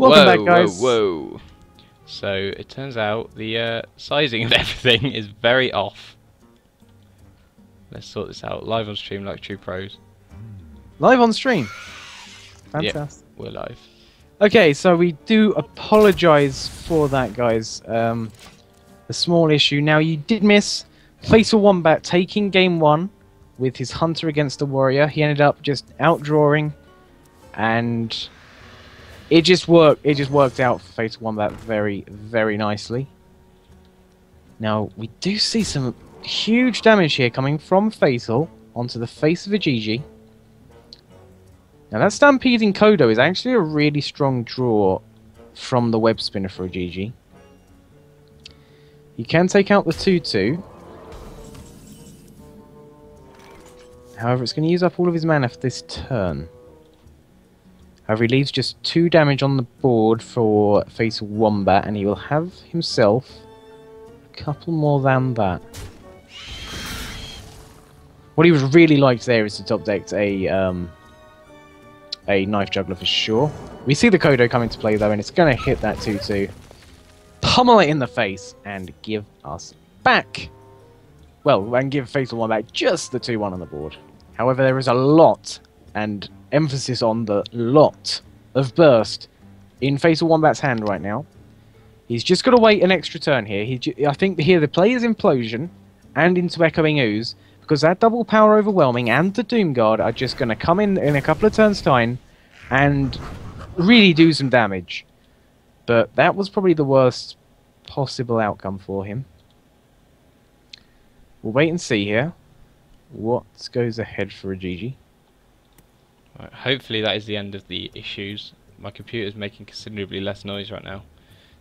Welcome whoa, back, guys. Whoa, whoa. So it turns out the uh, sizing of everything is very off. Let's sort this out live on stream like true pros. Live on stream. Fantastic. We're live. Okay, so we do apologise for that, guys. Um, a small issue. Now, you did miss Fatal Wombat taking game one with his Hunter against the Warrior. He ended up just outdrawing, and it just worked. It just worked out for Fatal Wombat very, very nicely. Now, we do see some huge damage here coming from Fatal onto the face of Ajeje. Now that Stampeding Kodo is actually a really strong draw from the web spinner for Ajeje. He can take out the 2-2. However, it's going to use up all of his mana for this turn. He leaves just 2 damage on the board for Fatal Wombat, and he will have himself a couple more than that. What he would really like there is to top deck a um, a knife juggler for sure. We see the Kodo come into play though, and it's going to hit that 2-2, pummel it in the face, and give us back. Well, and give Fatal One back just the 2-1 on the board. However, there is a lot, and emphasis on the lot, of burst in Fatal Wombat's hand right now. He's just got to wait an extra turn here. He, I think here the play is Implosion and into Echoing Ooze, because that double power overwhelming and the Doom Guard are just going to come in in a couple of turns' time and really do some damage. But that was probably the worst possible outcome for him. We'll wait and see here what goes ahead for Ajeje. Right, hopefully that is the end of the issues. My computer is making considerably less noise right now,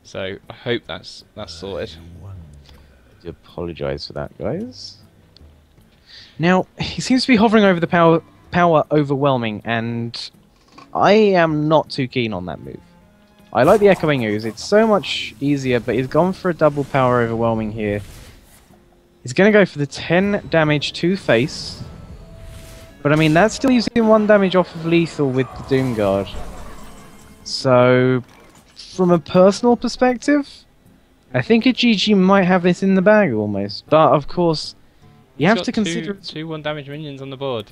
so I hope that's that's sorted. I do apologise for that, guys. Now, he seems to be hovering over the power power overwhelming, and I am not too keen on that move. I like the Echoing Ooze, it's so much easier, but he's gone for a double power overwhelming here. He's going to go for the 10 damage to face, but I mean, that's still using 1 damage off of lethal with the Doom Guard. So, from a personal perspective, I think Ajeje might have this in the bag almost. But of course, you He's have to consider two, two one damage minions on the board.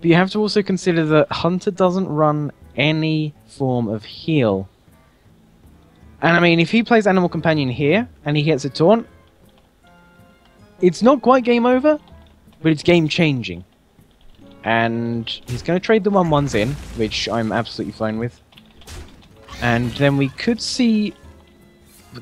But you have to also consider that Hunter doesn't run any form of heal. And I mean, if he plays Animal Companion here and he gets a taunt, it's not quite game over, but it's game changing. And he's going to trade the 1 1s in, which I'm absolutely fine with. And then we could see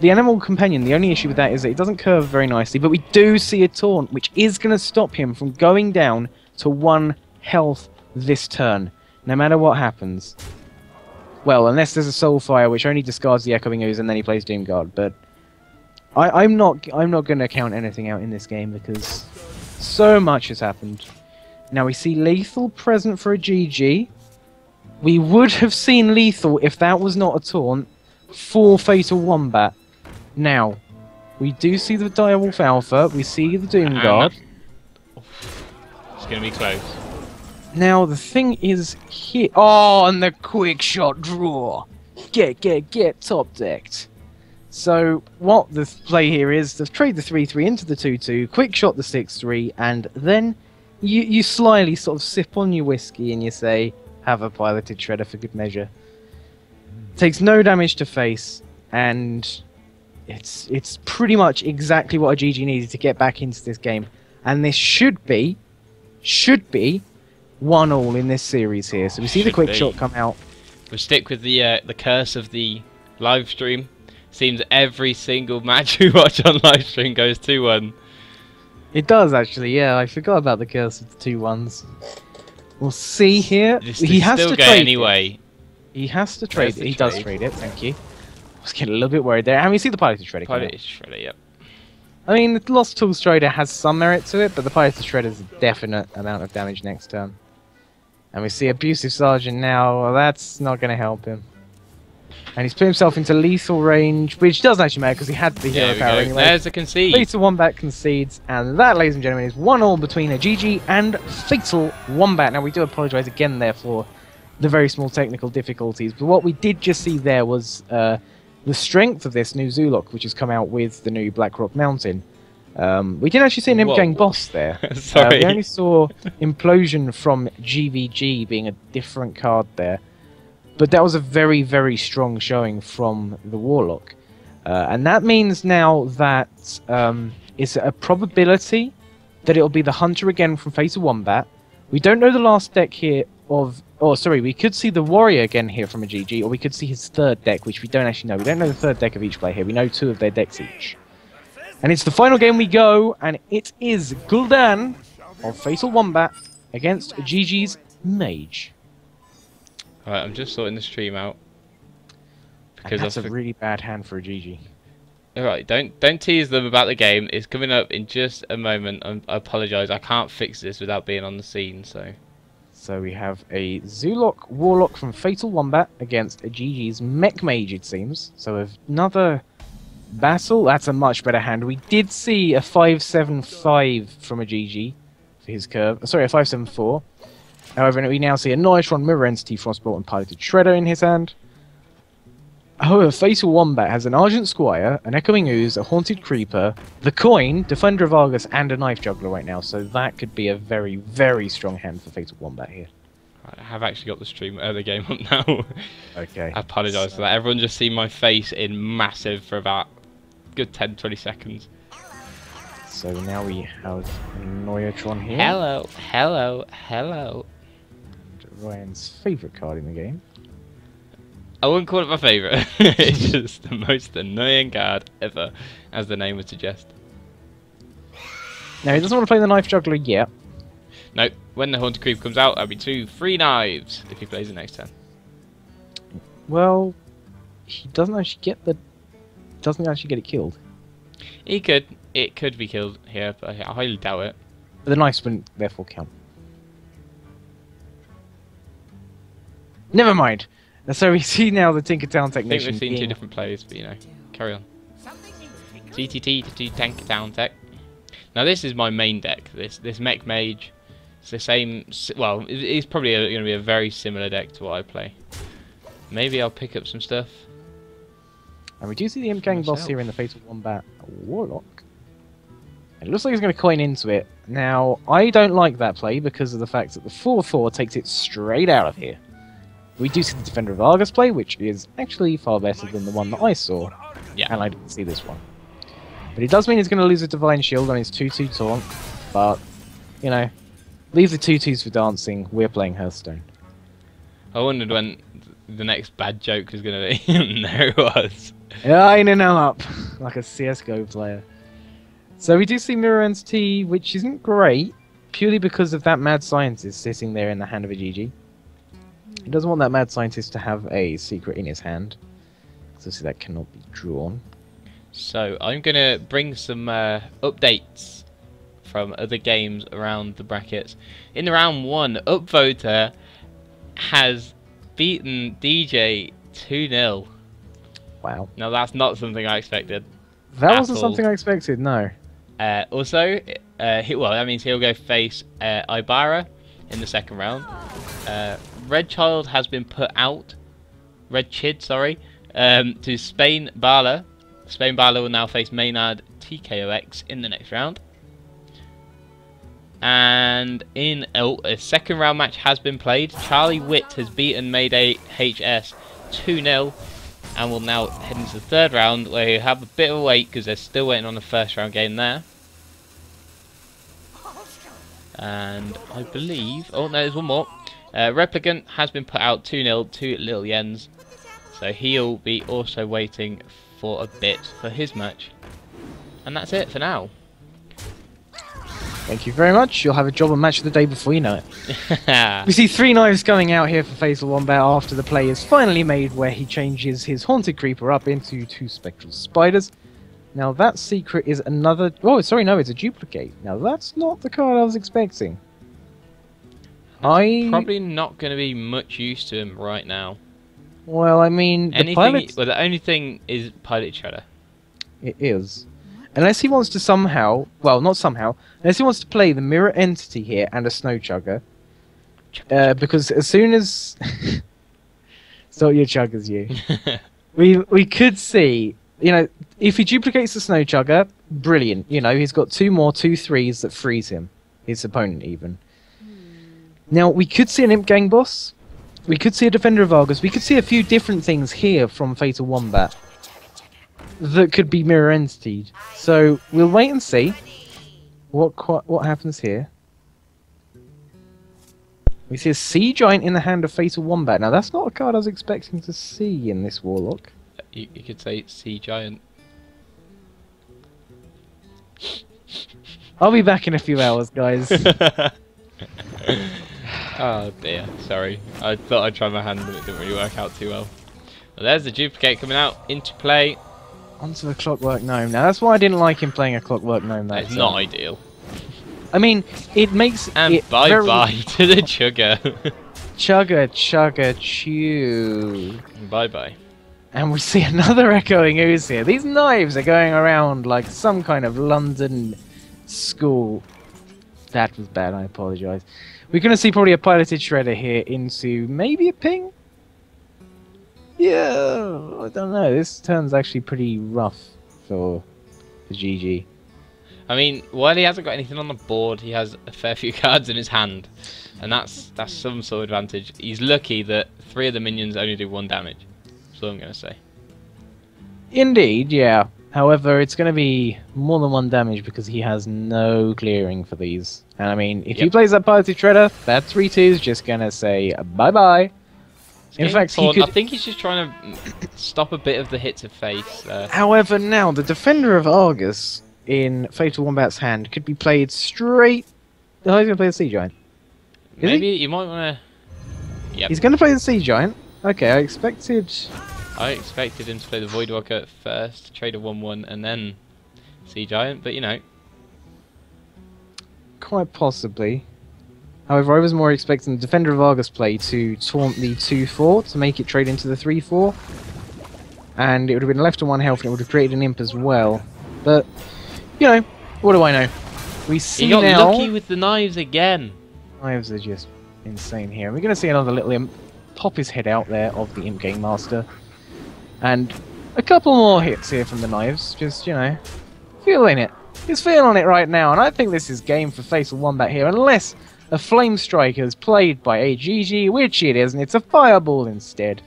the Animal Companion. The only issue with that is that it doesn't curve very nicely, but we do see a taunt, which is going to stop him from going down to 1 health this turn, no matter what happens. Well, unless there's a Soulfire, which only discards the Echoing Ooze, and then he plays Doom Guard. But I, I'm not, I'm not going to count anything out in this game because so much has happened. Now we see Lethal present for Ajeje. We would have seen Lethal if that was not a taunt for Fatal Wombat. Now, we do see the Direwolf Alpha. We see the Doom Guard. It's going to be close. Now the thing is here. Oh, and the quick shot draw. Get, get, get top decked. So what the play here is to trade the three three into the two two, quick shot the six three, and then you you slyly sort of sip on your whiskey and you say, "Have a piloted shredder for good measure." Takes no damage to face, and it's it's pretty much exactly what Ajeje needed to get back into this game, and this should be, should be, one all in this series here. So we see the quick be. shot come out. We'll stick with the uh, the curse of the live stream. Seems every single match we watch on live stream goes 2 1. It does actually, yeah. I forgot about the curse of the two ones. We'll see here. Just he has still to trade. it. anyway. He has to trade. It. He does trade. trade it. Thank you. I was getting a little bit worried there. And we see the piloted shredder. come Pilot is shredder, yep. I mean, the Lost Tallstrider has some merit to it, but the piloted shredder is a definite amount of damage next turn. And we see abusive sergeant now. Well, that's not going to help him. And he's put himself into lethal range, which doesn't actually matter because he had the There hero we power anyway. There's a concede. Fatal Wombat concedes, and that, ladies and gentlemen, is one all between Ajeje and Fatal Wombat. Now, we do apologise again there for the very small technical difficulties. But what we did just see there was uh, the strength of this new Zoolock, which has come out with the new Blackrock Mountain. Um, we didn't actually see an imp Whoa. gang boss there. Uh, Sorry. we only saw Implosion from GVG being a different card there. But that was a very, very strong showing from the Warlock. Uh, and that means now that um, it's a probability that it'll be the Hunter again from Fatal Wombat. We don't know the last deck here of. Oh, sorry, we could see the Warrior again here from Ajeje, or we could see his third deck, which we don't actually know. We don't know the third deck of each player here. We know two of their decks each. And it's the final game we go, and it is Gul'dan of Fatal Wombat against GG's Mage. Alright, I'm just sorting the stream out. And Because that's a really bad hand for Ajeje. Alright, don't don't tease them about the game. It's coming up in just a moment. I'm, I apologise. I can't fix this without being on the scene. So So we have a Zoolock Warlock from Fatal Wombat against Ajeje's Mech Mage, it seems. So another battle. That's a much better hand. We did see a 5-7-5 from Ajeje for his curve. Sorry, a 5-7-4. However, we now see a Nitron Mirror Entity Frostbolt and Piloted Shredder in his hand. However, Fatal Wombat has an Argent Squire, an Echoing Ooze, a Haunted Creeper, the Coin, Defender of Argus, and a Knife Juggler right now. So that could be a very, very strong hand for Fatal Wombat here. I have actually got the stream uh, the game up now. Okay. I apologise for that. Everyone just seen my face in massive for about good 10 20 seconds. So now we have Noyatron here. Hello, hello, hello. Ryan's favourite card in the game. I wouldn't call it my favourite. it's just the most annoying card ever, as the name would suggest. Now he doesn't want to play the Knife Juggler yet. No, when the Haunted Creep comes out, I'll be two free knives if he plays the next turn. Well, he doesn't actually get the. Doesn't actually get it killed. He could, it could be killed here, but I highly doubt it. But the knives wouldn't therefore count. Never mind. And So we see now the Tinkertown I think we've seen two different plays, but you know, carry on. TTT to Tank Down Tech. Now this is my main deck. This this Mech Mage. It's the same. Well, it's probably going to be a very similar deck to what I play. Maybe I'll pick up some stuff. And we do see the Imp Gang boss here in the Fatal Wombat Warlock. It looks like he's going to coin into it. Now, I don't like that play because of the fact that the 4-4 takes it straight out of here. We do see the Defender of Argus play, which is actually far better than the one that I saw. Yeah. And I didn't see this one. But it does mean he's going to lose a Divine Shield on his 2-2 taunt. But, you know, leave the 2-2s for dancing. We're playing Hearthstone. I wondered when the next bad joke was going to be. and there it was. Lining him up like a CSGO player. So we do see Mirror Entity, which isn't great, purely because of that mad scientist sitting there in the hand of Ajeje. He doesn't want that mad scientist to have a secret in his hand. So see that cannot be drawn. So I'm going to bring some uh, updates from other games around the brackets. In the round one, Upvoter has beaten DJ 2 0. Wow. Now that's not something I expected. That wasn't Apple. something I expected, no. Uh, also, uh, he, well, that means he'll go face uh, Aybara in the second round. Red Child has been put out. Red Chid, sorry, um, to Spain Bala. Spain Bala will now face Maynard TcoX in the next round. And in a second round match has been played. Charlie Witt has beaten Mayday HS 2 0 and will now head into the third round where you have a bit of a wait because they're still waiting on the first round game there. And I believe, oh no, there's one more. Uh, Replicant has been put out 2 0 to Lil Jens, so he'll be also waiting for a bit for his match. And that's it for now. Thank you very much. You'll have a job on match of the day before you know it. We see three knives coming out here for Fatal Wombat after the play is finally made where he changes his Haunted Creeper up into two Spectral Spiders. Now that secret is another... Oh, sorry, no, it's a duplicate. Now that's not the card I was expecting. I... probably not going to be much use to him right now. Well, I mean, the pilot... well, the only thing is Pilot Shredder. It is. Unless he wants to somehow... Well, not somehow. Unless he wants to play the Mirror Entity here and a Snow Chugger. uh, because as soon as start your chuggers, you we we could see you know if he duplicates the snow chugger, brilliant. You know he's got two more two threes that freeze him, his opponent even. Now we could see an imp gang boss. We could see a defender of Argus. We could see a few different things here from Fatal Wombat that could be mirror entities. So we'll wait and see what what happens here. We see a Sea Giant in the hand of Fatal Wombat. Now that's not a card I was expecting to see in this Warlock. you, you could say sea giant. I'll be back in a few hours, guys. oh dear, sorry. I thought I'd try my hand, but it didn't really work out too well. well there's the duplicate coming out into play. Onto the Clockwork Gnome. Now that's why I didn't like him playing a Clockwork Gnome. That It's not ideal. I mean, it makes And it bye very- bye to the chugger. chugger, chugger, chew. bye bye. And we see another echoing ooze here. These knives are going around like some kind of London school. That was bad, I apologise. We're going to see probably a piloted shredder here into maybe a ping? Yeah, I don't know. This turn's actually pretty rough for, for GG. I mean, while he hasn't got anything on the board, he has a fair few cards in his hand, and that's that's some sort of advantage. He's lucky that three of the minions only do one damage. That's all I'm gonna say. Indeed, yeah. However, it's going to be more than one damage because he has no clearing for these. And I mean, if he plays that piloted shredder, that 3 2 is just going to say bye bye. It's In fact, he could- I think he's just trying to stop a bit of the hit to face. Uh, However, now the defender of Argus in Fatal Wombat's hand could be played straight. Oh, he's going to play the Sea Giant. he? maybe you might want to. Yep. He's going to play the Sea Giant. Okay, I expected. I expected him to play the Voidwalker first, trade a one-one, and then Sea Giant. But you know, Quite possibly. However, I was more expecting the Defender of Argus play to taunt the 2 4 to make it trade into the 3 4. And it would have been left on one health and it would have created an imp as well. But, you know, what do I know? We see he got now. lucky with the knives again. Knives are just insane here. We're going to see another little imp pop his head out there of the Imp Game Master. And a couple more hits here from the knives. Just, you know, feeling it. He's feeling it right now. And I think this is game for Fatal Wombat here. Unless a Flame Striker is played by Ajeje, which it isn't. It's a Fireball instead.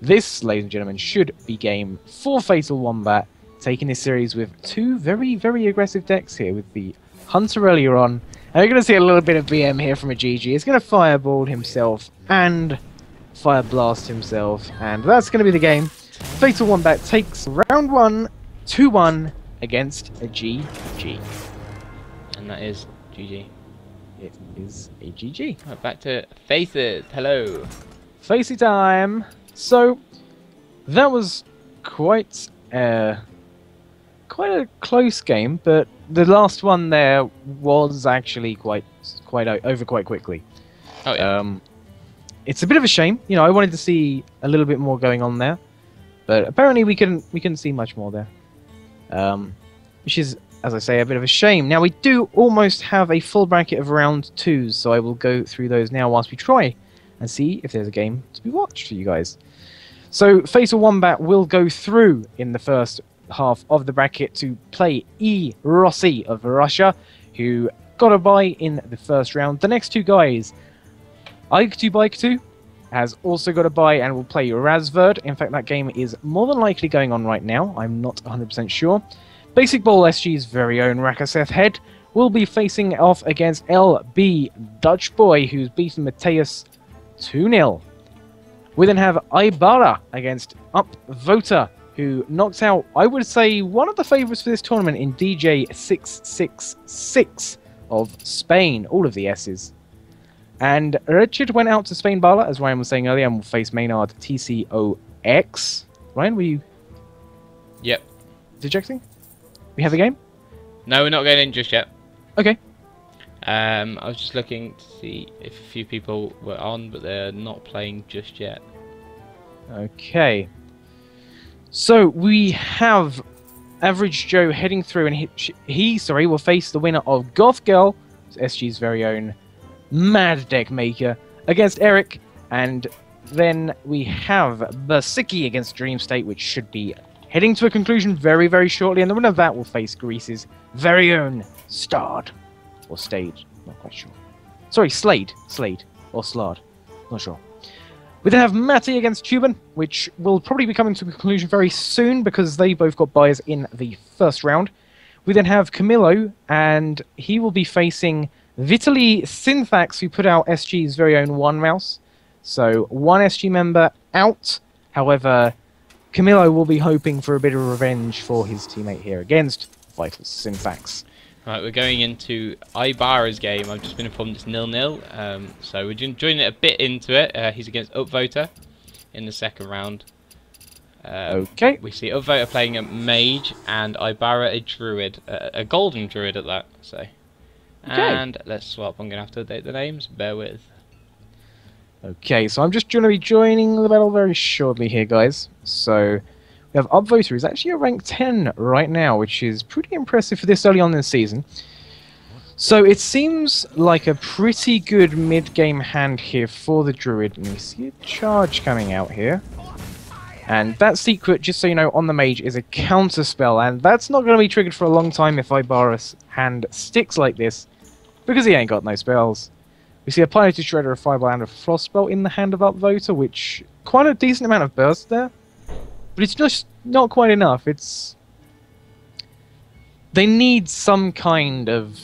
This, ladies and gentlemen, should be game for Fatal Wombat. Taking this series with two very, very aggressive decks here with the Hunter earlier on. And we're going to see a little bit of BM here from Ajeje. He's going to Fireball himself and Fire Blast himself. And that's going to be the game. Fatal Wombat takes round one, 2-1 against a GG. And that is GG. It is a GG. Right, back to Faces. Hello. Facey time. So that was quite uh quite a close game, but the last one there was actually quite quite over quite quickly. Oh yeah. Um, it's a bit of a shame. You know, I wanted to see a little bit more going on there, but apparently we couldn't we couldn't see much more there. Um, which is, as I say, a bit of a shame. Now we do almost have a full bracket of round twos, so I will go through those now whilst we try and see if there's a game to be watched for you guys. So Fatal Wombat will go through in the first half of the bracket to play E. Rossi of Russia, who got a bye in the first round. The next two guys, Ike2 Bike 2 has also got a buy and will play Razwerd. In fact, that game is more than likely going on right now. I'm not 100% sure. Basic Ball SG's very own Rakaseth Head will be facing off against LB Dutch Boy, who's beaten Mateus 2 0. We then have Aybara against Up Voter, who knocks out, I would say, one of the favourites for this tournament in DJ666 of Spain. All of the S's. And Richard went out to Spain Bala, as Ryan was saying earlier, and will face Maynard TCOX. Ryan, were you Yep. dejecting? We have a game? No, we're not going in just yet. Okay. Um, I was just looking to see if a few people were on, but they're not playing just yet. Okay. So we have Average Joe heading through, and he, he sorry, will face the winner of Goth Girl, SG's very own Mad Deck Maker against Eric, and then we have Bersiki against Dream State, which should be heading to a conclusion very, very shortly, and the winner of that will face Greece's very own Stard. Or Stade, not quite sure. Sorry, Slade. Slade. Or Slard. Not sure. We then have Matty against Cuban, which will probably be coming to a conclusion very soon because they both got buyers in the first round. We then have Camilo, and he will be facing Vitaly Synthax, who put out SG's very own One Mouse. So, one SG member out. However, Camilo will be hoping for a bit of revenge for his teammate here against Vital Synthax. Right, we're going into Aybara's game. I've just been informed it's nil-nil, um, so we're joining it a bit into it. Uh, he's against Upvoter in the second round. Um, okay. We see Upvoter playing a mage and Aybara a druid, uh, a golden druid at that. So, okay. and let's swap. I'm gonna have to update the names. Bear with. Okay, so I'm just going to be joining the battle very shortly here, guys. So we have Upvoter, who's actually a rank 10 right now, which is pretty impressive for this early on in the season. So it seems like a pretty good mid-game hand here for the Druid. And we see a charge coming out here. And that secret, just so you know, on the mage is a counter spell, and that's not going to be triggered for a long time if Aybara's hand sticks like this, because he ain't got no spells. We see a Piloted Shredder, a Fireball, and a Frostbolt in the hand of Upvoter, which quite a decent amount of burst there. But it's just not quite enough. It's they need some kind of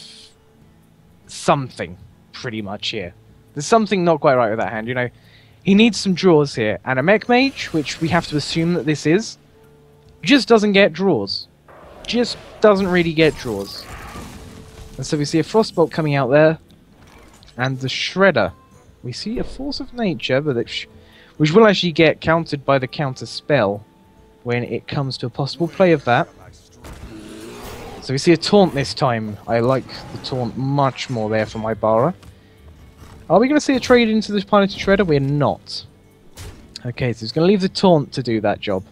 something, pretty much here. There's something not quite right with that hand. You know, he needs some draws here, and a Mech Mage, which we have to assume that this is, just doesn't get draws. Just doesn't really get draws. And so we see a Frostbolt coming out there, and the Shredder. We see a Force of Nature, but which will actually get countered by the counter spell when it comes to a possible play of that. So we see a taunt this time. I like the taunt much more there from Aybara. Are we going to see a trade into this Piloted Shredder? We're not. Okay, so he's going to leave the taunt to do that job.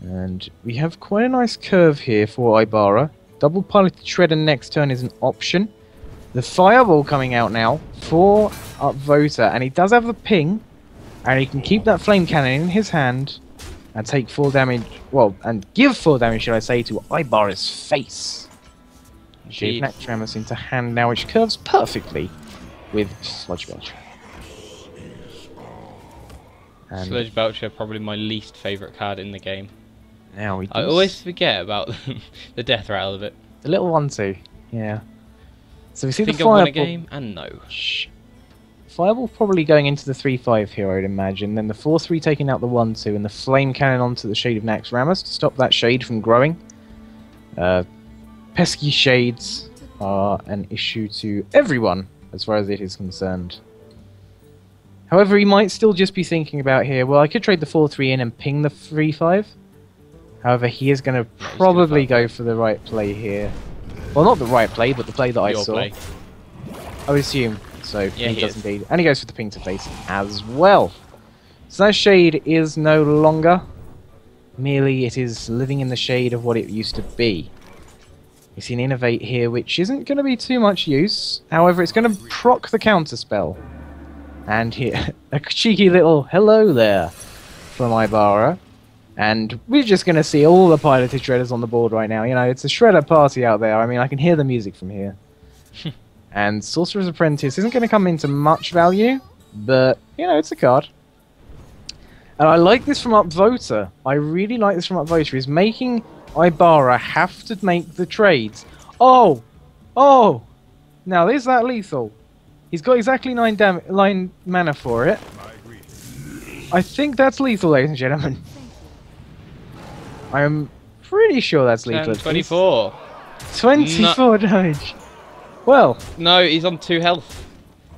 And we have quite a nice curve here for Aybara. Double Piloted Shredder next turn is an option. The Fireball coming out now for Upvoter, and he does have the ping, and he can keep that Flame Cannon in his hand and take full damage, well, and give full damage, should I say, to Aybara's face. Shade of Naxxramas into hand now, which curves perfectly with Sludge Belcher. And Sludge Belcher, probably my least favourite card in the game. Now I always forget about the death rattle of it. The little one too, yeah. So we see Think the fireball. game and no. Shh. Fireball probably going into the 3-5 here, I'd imagine. Then the 4-3 taking out the 1-2, and the Flame Cannon onto the Shade of Naxxramas to stop that Shade from growing. Uh, pesky Shades are an issue to everyone, as far as it is concerned. However, he might still just be thinking about here, well, I could trade the 4-3 in and ping the 3-5. However, he is going to probably go for the right play here. Well, not the right play, but the play that Your I saw. Play. I would assume. So yeah, he, he does indeed. And he goes for the ping to face as well. So that shade is no longer. Merely it is living in the shade of what it used to be. We see an innovate here which isn't going to be too much use. However, it's going to proc the counter spell. And here, a cheeky little hello there from Aybara. And we're just going to see all the piloted shredders on the board right now. You know, it's a shredder party out there. I mean, I can hear the music from here. and Sorcerer's Apprentice isn't going to come into much value, but, you know, it's a card. And I like this from Upvoter. I really like this from Upvoter. He's making Aybara have to make the trades. Oh! Oh! Now, is that lethal? He's got exactly 9 dam 9 mana for it. I think that's lethal, ladies and gentlemen. I'm pretty sure that's lethal. 10, 24. 24 damage. Well, No, he's on 2 health.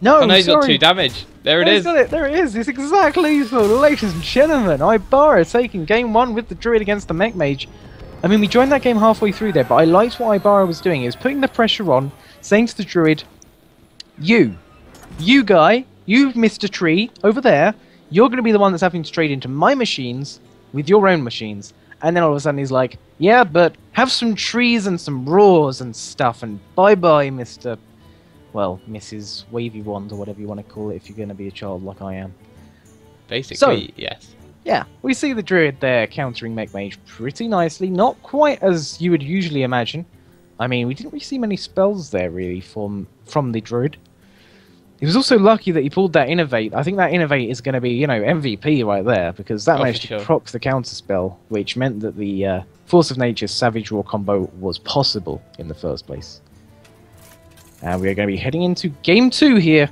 no, oh, no, he's got 2 damage. There it Oh, he's is. got it. There it is. It's exactly lethal, ladies and gentlemen. Aybara taking game one with the Druid against the Mech Mage. I mean, we joined that game halfway through there, but I liked what Aybara was doing. He was putting the pressure on, saying to the Druid, You, you guy, you Mr. Tree, over there, you're going to be the one that's having to trade into my machines with your own machines. And then all of a sudden he's like, Yeah, but have some trees and some roars and stuff, and bye bye, Mr. well, Mrs. Wavy Wand or whatever you want to call it if you're going to be a child like I am. Basically, so, yes. Yeah, we see the druid there countering Mech Mage pretty nicely. Not quite as you would usually imagine. I mean, we didn't really see many spells there really from from the druid. He was also lucky that he pulled that innovate. I think that innovate is going to be, you know, MVP right there because that Oh, managed to sure. proc the counter spell, which meant that the uh, Force of Nature's Savage Roar combo was possible in the first place. And we are going to be heading into game two here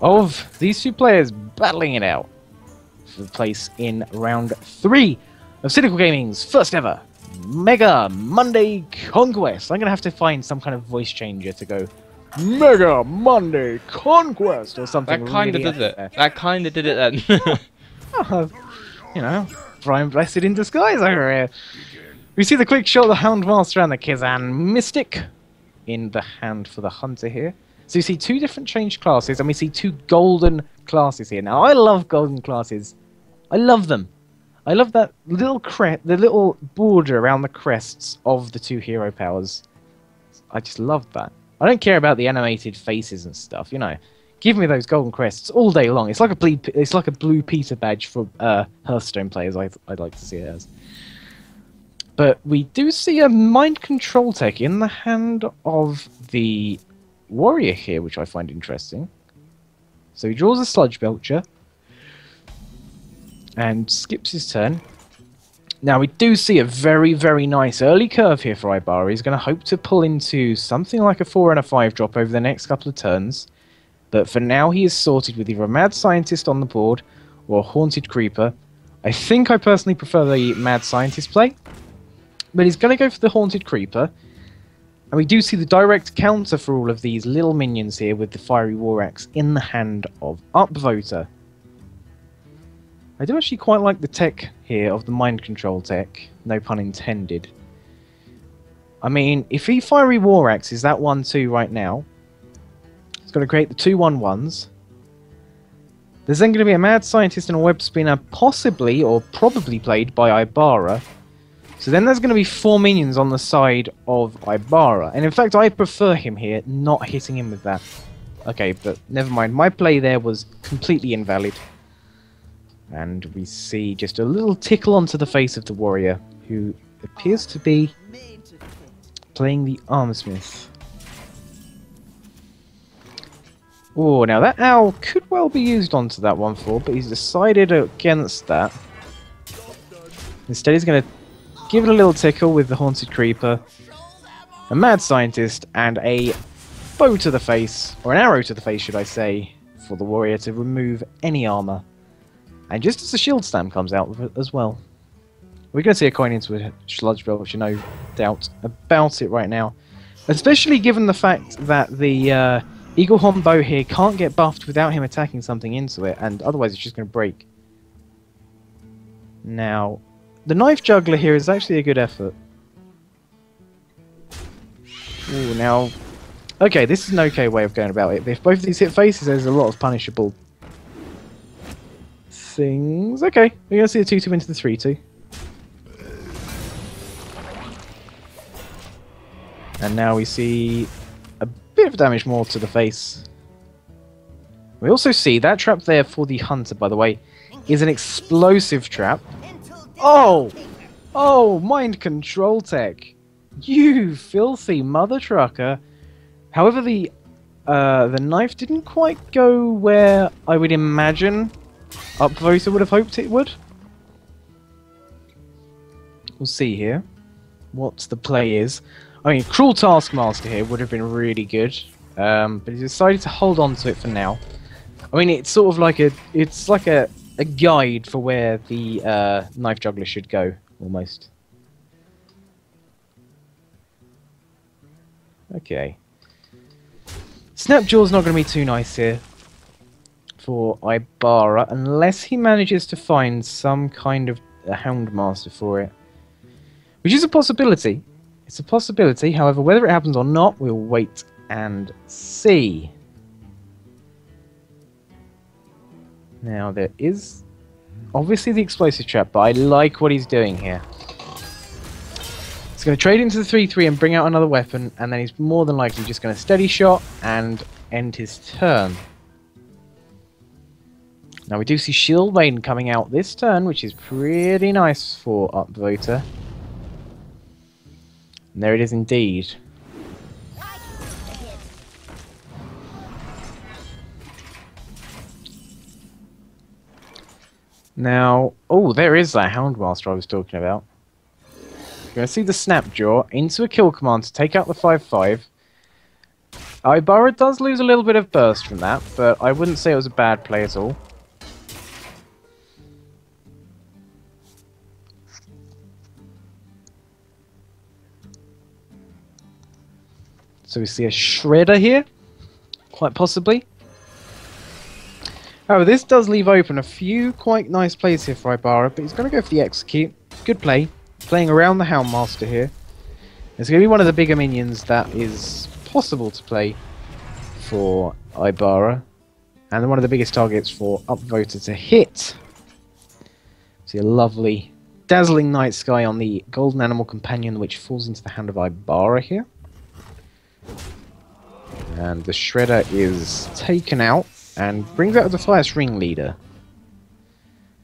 of these two players battling it out for the place in round three of Syndical Gaming's first ever Mega Monday Conquest. I'm going to have to find some kind of voice changer to go Mega Monday Conquest or something. That kind of really did it. out That kind of did it then. Oh, you know, Brian Blessed in disguise over here. We see the quick shot of the Houndmaster and the Kezan Mystic in the hand for the Hunter here. So you see two different changed classes, and we see two golden classes here. Now, I love golden classes. I love them. I love that little cre- the little border around the crests of the two hero powers. I just love that. I don't care about the animated faces and stuff, you know. Give me those golden crests all day long. It's like a blue, it's like a blue Peter badge for uh, Hearthstone players. I, I'd like to see it as. But we do see a mind control tech in the hand of the warrior here, which I find interesting. So he draws a sludge belcher and skips his turn. Now we do see a very, very nice early curve here for Aybara. He's going to hope to pull into something like a 4 and a 5 drop over the next couple of turns. But for now he is sorted with either a Mad Scientist on the board or a Haunted Creeper. I think I personally prefer the Mad Scientist play. But he's going to go for the Haunted Creeper. And we do see the direct counter for all of these little minions here with the Fiery War Axe in the hand of Upvoter. I do actually quite like the tech here of the mind control tech, no pun intended. I mean, if he Fiery War Axe is that 1 2 right now, it's going to create the two 1 1s. There's then going to be a Mad Scientist and a Web Spinner, possibly or probably played by Aybara. So then there's going to be four minions on the side of Aybara. And in fact, I prefer him here, not hitting him with that. Okay, but never mind. My play there was completely invalid. And we see just a little tickle onto the face of the warrior, who appears to be playing the armorsmith. Oh, now that owl could well be used onto that one for, but he's decided against that. Instead, he's going to give it a little tickle with the haunted creeper, a mad scientist, and a bow to the face, or an arrow to the face, should I say, for the warrior to remove any armor. And just as the shield stamp comes out as well. We're going to see a coin into a sludge you no doubt about it right now. Especially given the fact that the uh, Eagle bow here can't get buffed without him attacking something into it, and otherwise it's just going to break. Now, the knife juggler here is actually a good effort. Ooh, now... Okay, this is an okay way of going about it. If both of these hit faces, there's a lot of punishable things. Okay, we're going to see the 2-2 into the 3-2. And now we see a bit of damage more to the face. We also see that trap there for the hunter, by the way, is an explosive trap. Oh! Oh, mind control tech. You filthy mother trucker. However, the uh, the knife didn't quite go where I would imagine Upvoter would have hoped it would. We'll see here what the play is. I mean, Cruel Taskmaster here would have been really good, um, but he decided to hold on to it for now. I mean, it's sort of like a it's like a, a guide for where the uh, knife juggler should go, almost. Okay. Snapjaw's not going to be too nice here for Aybara unless he manages to find some kind of a Houndmaster for it. Which is a possibility. It's a possibility, however, whether it happens or not, we'll wait and see. Now, there is obviously the explosive trap, but I like what he's doing here. He's going to trade into the 3-3 and bring out another weapon, and then he's more than likely just going to steady shot and end his turn. Now we do see Shield Maiden coming out this turn, which is pretty nice for Upvoter. And there it is indeed. Now, oh, there is that Houndmaster I was talking about. You're going to see the Snapjaw into a kill command to take out the 5-5. Aybara does lose a little bit of burst from that, but I wouldn't say it was a bad play at all. So we see a Shredder here, quite possibly. However, this does leave open a few quite nice plays here for Aybara, but he's going to go for the Execute. Good play. Playing around the Houndmaster here. It's going to be one of the bigger minions that is possible to play for Aybara. And one of the biggest targets for Upvoter to hit. See a lovely, dazzling night sky on the Golden Animal Companion, which falls into the hand of Aybara here. And the Shredder is taken out and brings out the Defias ringleader.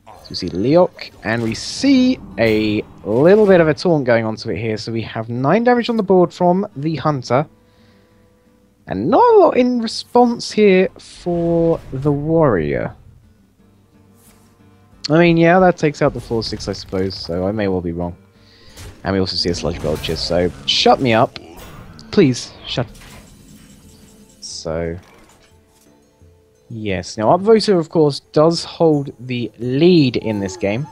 So we see Leok, and we see a little bit of a taunt going onto it here. So we have 9 damage on the board from the Hunter. And not a lot in response here for the Warrior. I mean, yeah, that takes out the 4-6, I suppose, so I may well be wrong. And we also see a Sludge Belcher, so shut me up. Please, shut... So, Yes. Now, Upvoter, of course, does hold the lead in this game.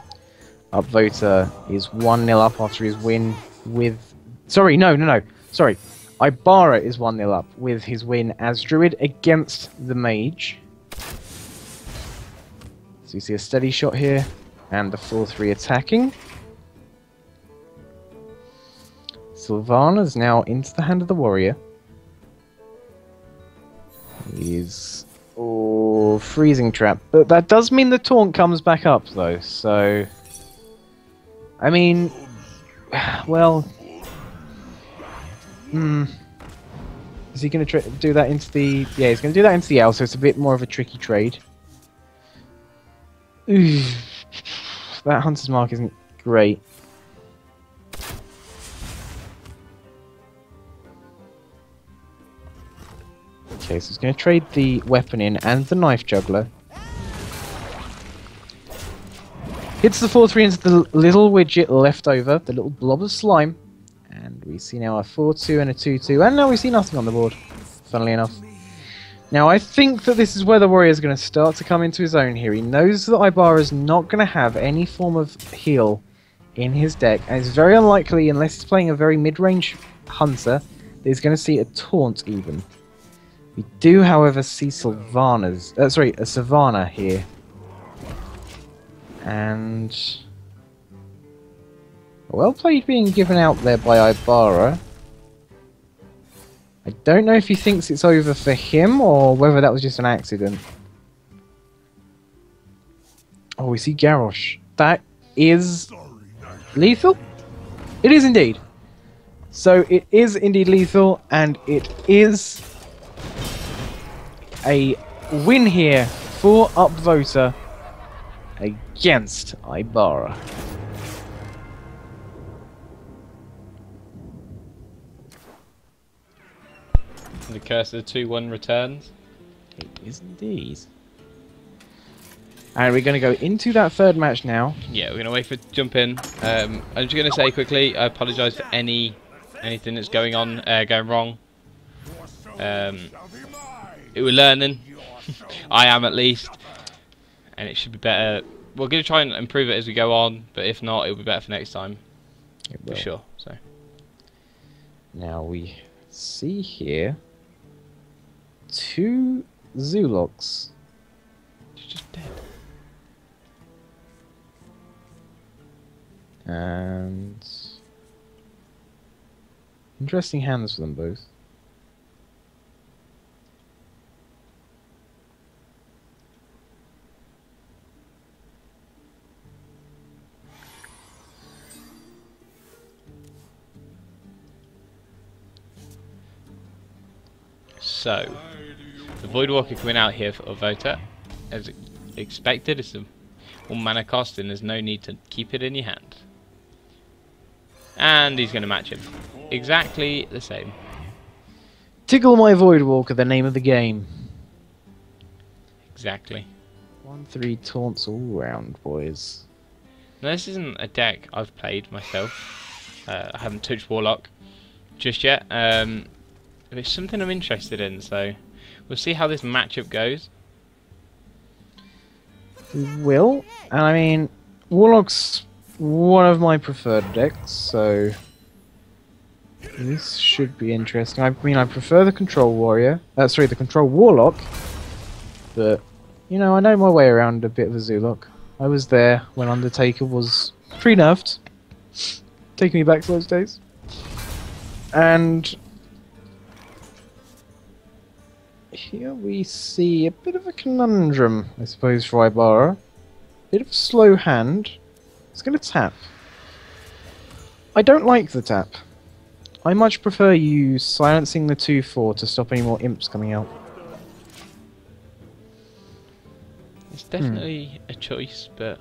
Upvoter is 1-0 up after his win with... Sorry, no, no, no. Sorry. Aybara is 1-0 up with his win as Druid against the Mage. So you see a steady shot here, and the 4-3 attacking. Sylvanas now into the hand of the Warrior. He's Oh, freezing trap. But that does mean the taunt comes back up, though, so... I mean... Well... Hmm... Is he going to do that into the... Yeah, he's going to do that into the L, so it's a bit more of a tricky trade. That Hunter's Mark isn't great. Okay, so he's going to trade the weapon in and the knife juggler. Hits the 4-3 into the little widget left over, the little blob of slime. And we see now a 4-2 and a 2-2. And now we see nothing on the board, funnily enough. Now, I think that this is where the warrior is going to start to come into his own here. He knows that Aybara is not going to have any form of heal in his deck. And it's very unlikely, unless he's playing a very mid-range hunter, that he's going to see a taunt even. We do, however, see Sylvanas. Uh, sorry, a Savannah here. And... Well played being given out there by Aybara. I don't know if he thinks it's over for him or whether that was just an accident. Oh, we see Garrosh. That is lethal? It is indeed. So it is indeed lethal and it is a win here for Upvoter against Aybara. The curse of the 2-1 returns. It is indeed. And we're going to go into that third match now. Yeah, we're going to wait for jump in. Um, I'm just going to say quickly, I apologise for any anything that's going on, uh, going wrong. Um, we're learning. I am at least. And it should be better. We're going to try and improve it as we go on, but if not, it'll be better for next time. For sure. So. Now we see here two Zoolocks. just dead. And interesting hands for them both. So, the Voidwalker coming out here for Vota, as expected, it's a one mana cost and there's no need to keep it in your hand. And he's going to match him. Exactly the same. Tickle my Voidwalker, the name of the game. Exactly. One three taunts all round, boys. Now this isn't a deck I've played myself. Uh, I haven't touched Warlock just yet. Um, it's something I'm interested in, so we'll see how this matchup goes. We will, and I mean, Warlock's one of my preferred decks, so this should be interesting. I mean, I prefer the Control Warrior. Uh, sorry, the Control Warlock, but you know, I know my way around a bit of a Zoolock. I was there when Undertaker was pre-nerfed. Take me back to those days. And here we see a bit of a conundrum, I suppose, for Aybara. Bit of a slow hand. It's going to tap. I don't like the tap. I much prefer you silencing the 2-4 to stop any more imps coming out. It's definitely a choice, but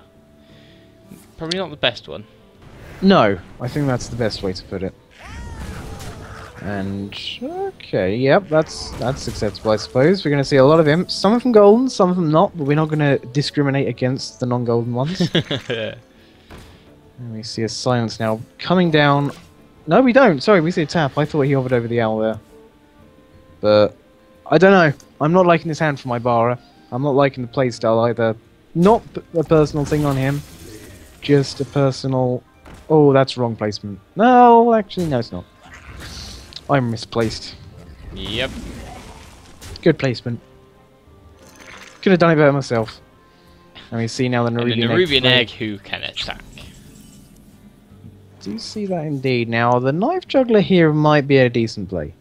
probably not the best one. No, I think that's the best way to put it. And okay, yep, that's that's acceptable, I suppose. We're going to see a lot of imps. Some of them golden, some of them not, but we're not going to discriminate against the non-golden ones. and we see a silence now coming down. No, we don't. Sorry, we see a tap. I thought he hovered over the owl there. But I don't know. I'm not liking this hand for Aybara. I'm not liking the playstyle either. Not a personal thing on him, just a personal. Oh, that's wrong placement. No, actually, no, it's not. I'm misplaced. Yep. Good placement. Could have done it better myself. And we see now the Nerubian, the Nerubian egg. egg who can attack. Do you see that indeed? Now, the Knife Juggler here might be a decent play.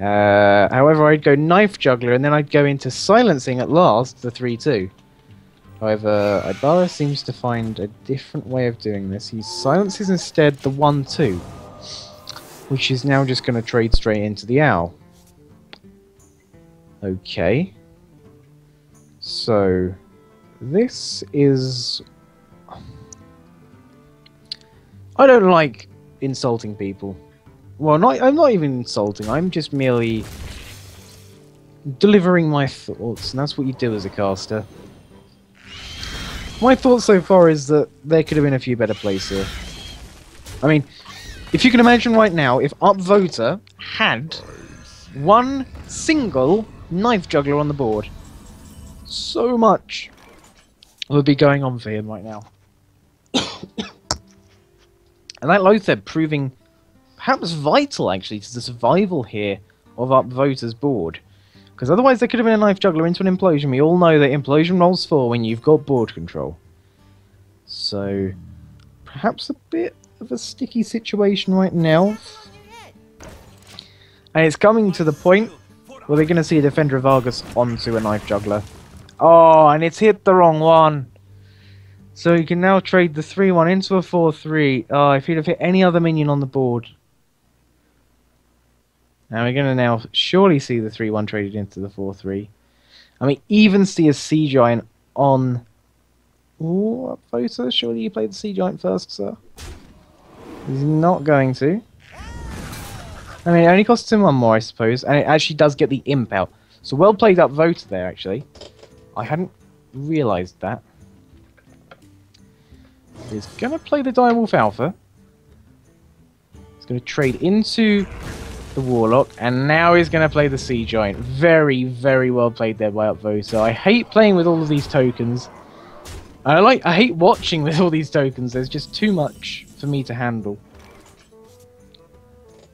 Uh, however, I'd go Knife Juggler and then I'd go into Silencing at last, the 3-2. However, Aybara seems to find a different way of doing this. He silences instead the 1-2, which is now just going to trade straight into the Owl. Okay. So, this is I don't like insulting people. Well, not I'm not even insulting. I'm just merely delivering my thoughts, and that's what you do as a caster. My thought so far is that there could have been a few better plays here. I mean, if you can imagine right now, if Upvoter had one single knife juggler on the board, so much would be going on for him right now. And that Loatheb proving perhaps vital actually to the survival here of Upvoter's board. Because otherwise there could have been a knife juggler into an implosion. We all know that implosion rolls 4 when you've got board control. So perhaps a bit of a sticky situation right now. And it's coming to the point where they're going to see a Defender of Argus onto a knife juggler. Oh, and it's hit the wrong one. So you can now trade the 3-1 into a 4-3. Oh, if he'd have hit any other minion on the board. Now we're going to now surely see the 3-1 traded into the 4-3. I mean, even see a Sea Giant on... Ooh, Voter, surely you played the Sea Giant first, sir? He's not going to. I mean, it only costs him one more, I suppose, and it actually does get the Imp out. So well played Upvoter there, actually. I hadn't realised that. He's going to play the Direwolf Alpha. He's going to trade into the Warlock, and now he's going to play the Sea Giant. Very, very well played there by Upvoter. I hate playing with all of these tokens. I like. I hate watching with all these tokens. There's just too much for me to handle.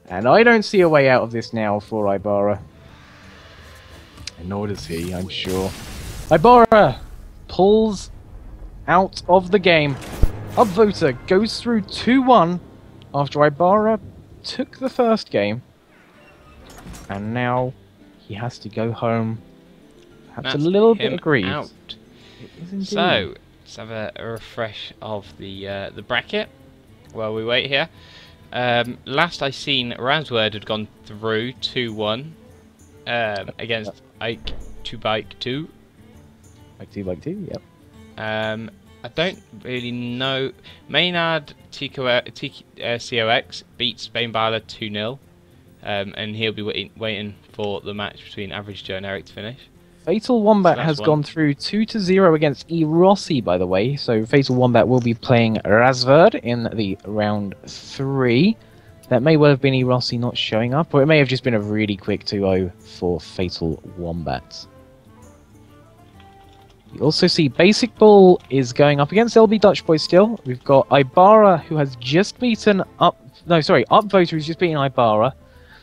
And I don't see a way out of this now for Aybara. And nor does he, I'm sure. Aybara pulls out of the game. Upvoter goes through 2-1 after Aybara took the first game. And now he has to go home. Perhaps That's a little bit aggrieved. out. It is indeed. So let's have a, a refresh of the uh, the bracket while we wait here. Um, last I seen, Razwerd had gone through two one. um, against Ike to Bike 2. Ike two, like two. Yep. Um, I don't really know. Maynard Tico, uh, uh, COX beat Spain Bala 2 0. Um, and he'll be waiting, waiting for the match between Average Joe and Eric to finish. Fatal Wombat So has one. gone through 2 to 0 against E. Rossi, by the way. So Fatal Wombat will be playing Razwerd in the round 3. That may well have been E. Rossi not showing up, or it may have just been a really quick 2 0 for Fatal Wombat. You also see Basic Ball is going up against LB Dutch Boy still. We've got Aybara, who has just beaten up. No, sorry, Upvoter who's just beaten Aybara.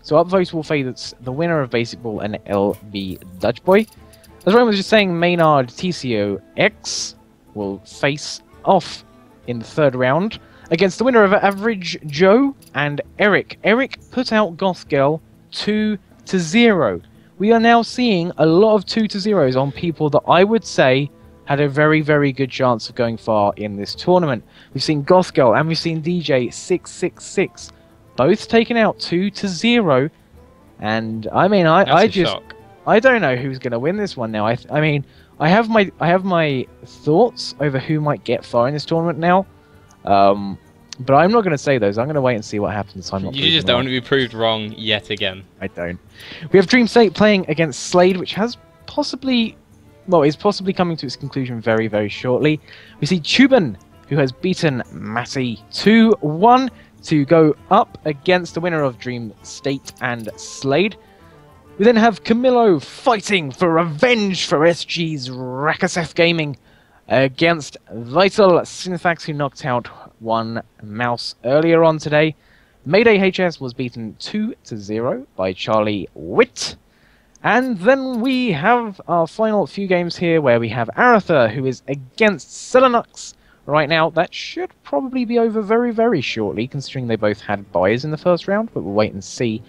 So Upvote will favour the winner of Basic Ball and LB Dutch Boy. As Ryan was just saying, Maynard TCO X will face off in the third round against the winner of Average Joe and Eric. Eric put out Goth Girl 2 to 0. We are now seeing a lot of 2 to 0s on people that I would say had a very, very good chance of going far in this tournament. We've seen Goth Girl and we've seen DJ 666 both taken out 2 to 0. And I mean, I, That's I just. shock. I don't know who's going to win this one now. I, th- I mean, I have my I have my thoughts over who might get far in this tournament now, um, but I'm not going to say those. I'm going to wait and see what happens. I'm not. You just don't want to be proved wrong yet again. I don't. We have Dream State playing against Slade, which has possibly, well, is possibly coming to its conclusion very, very shortly. We see Teuben, who has beaten Matty 2 1 to go up against the winner of Dream State and Slade. We then have Camillo fighting for revenge for SG's Rakaseth Gaming against Vital Synthax, who knocked out one mouse earlier on today. Mayday HS was beaten 2 to 0 by Charlie Witt. And then we have our final few games here where we have Arather, who is against Selenux right now. That should probably be over very, very shortly, considering they both had buys in the first round, but we'll wait and see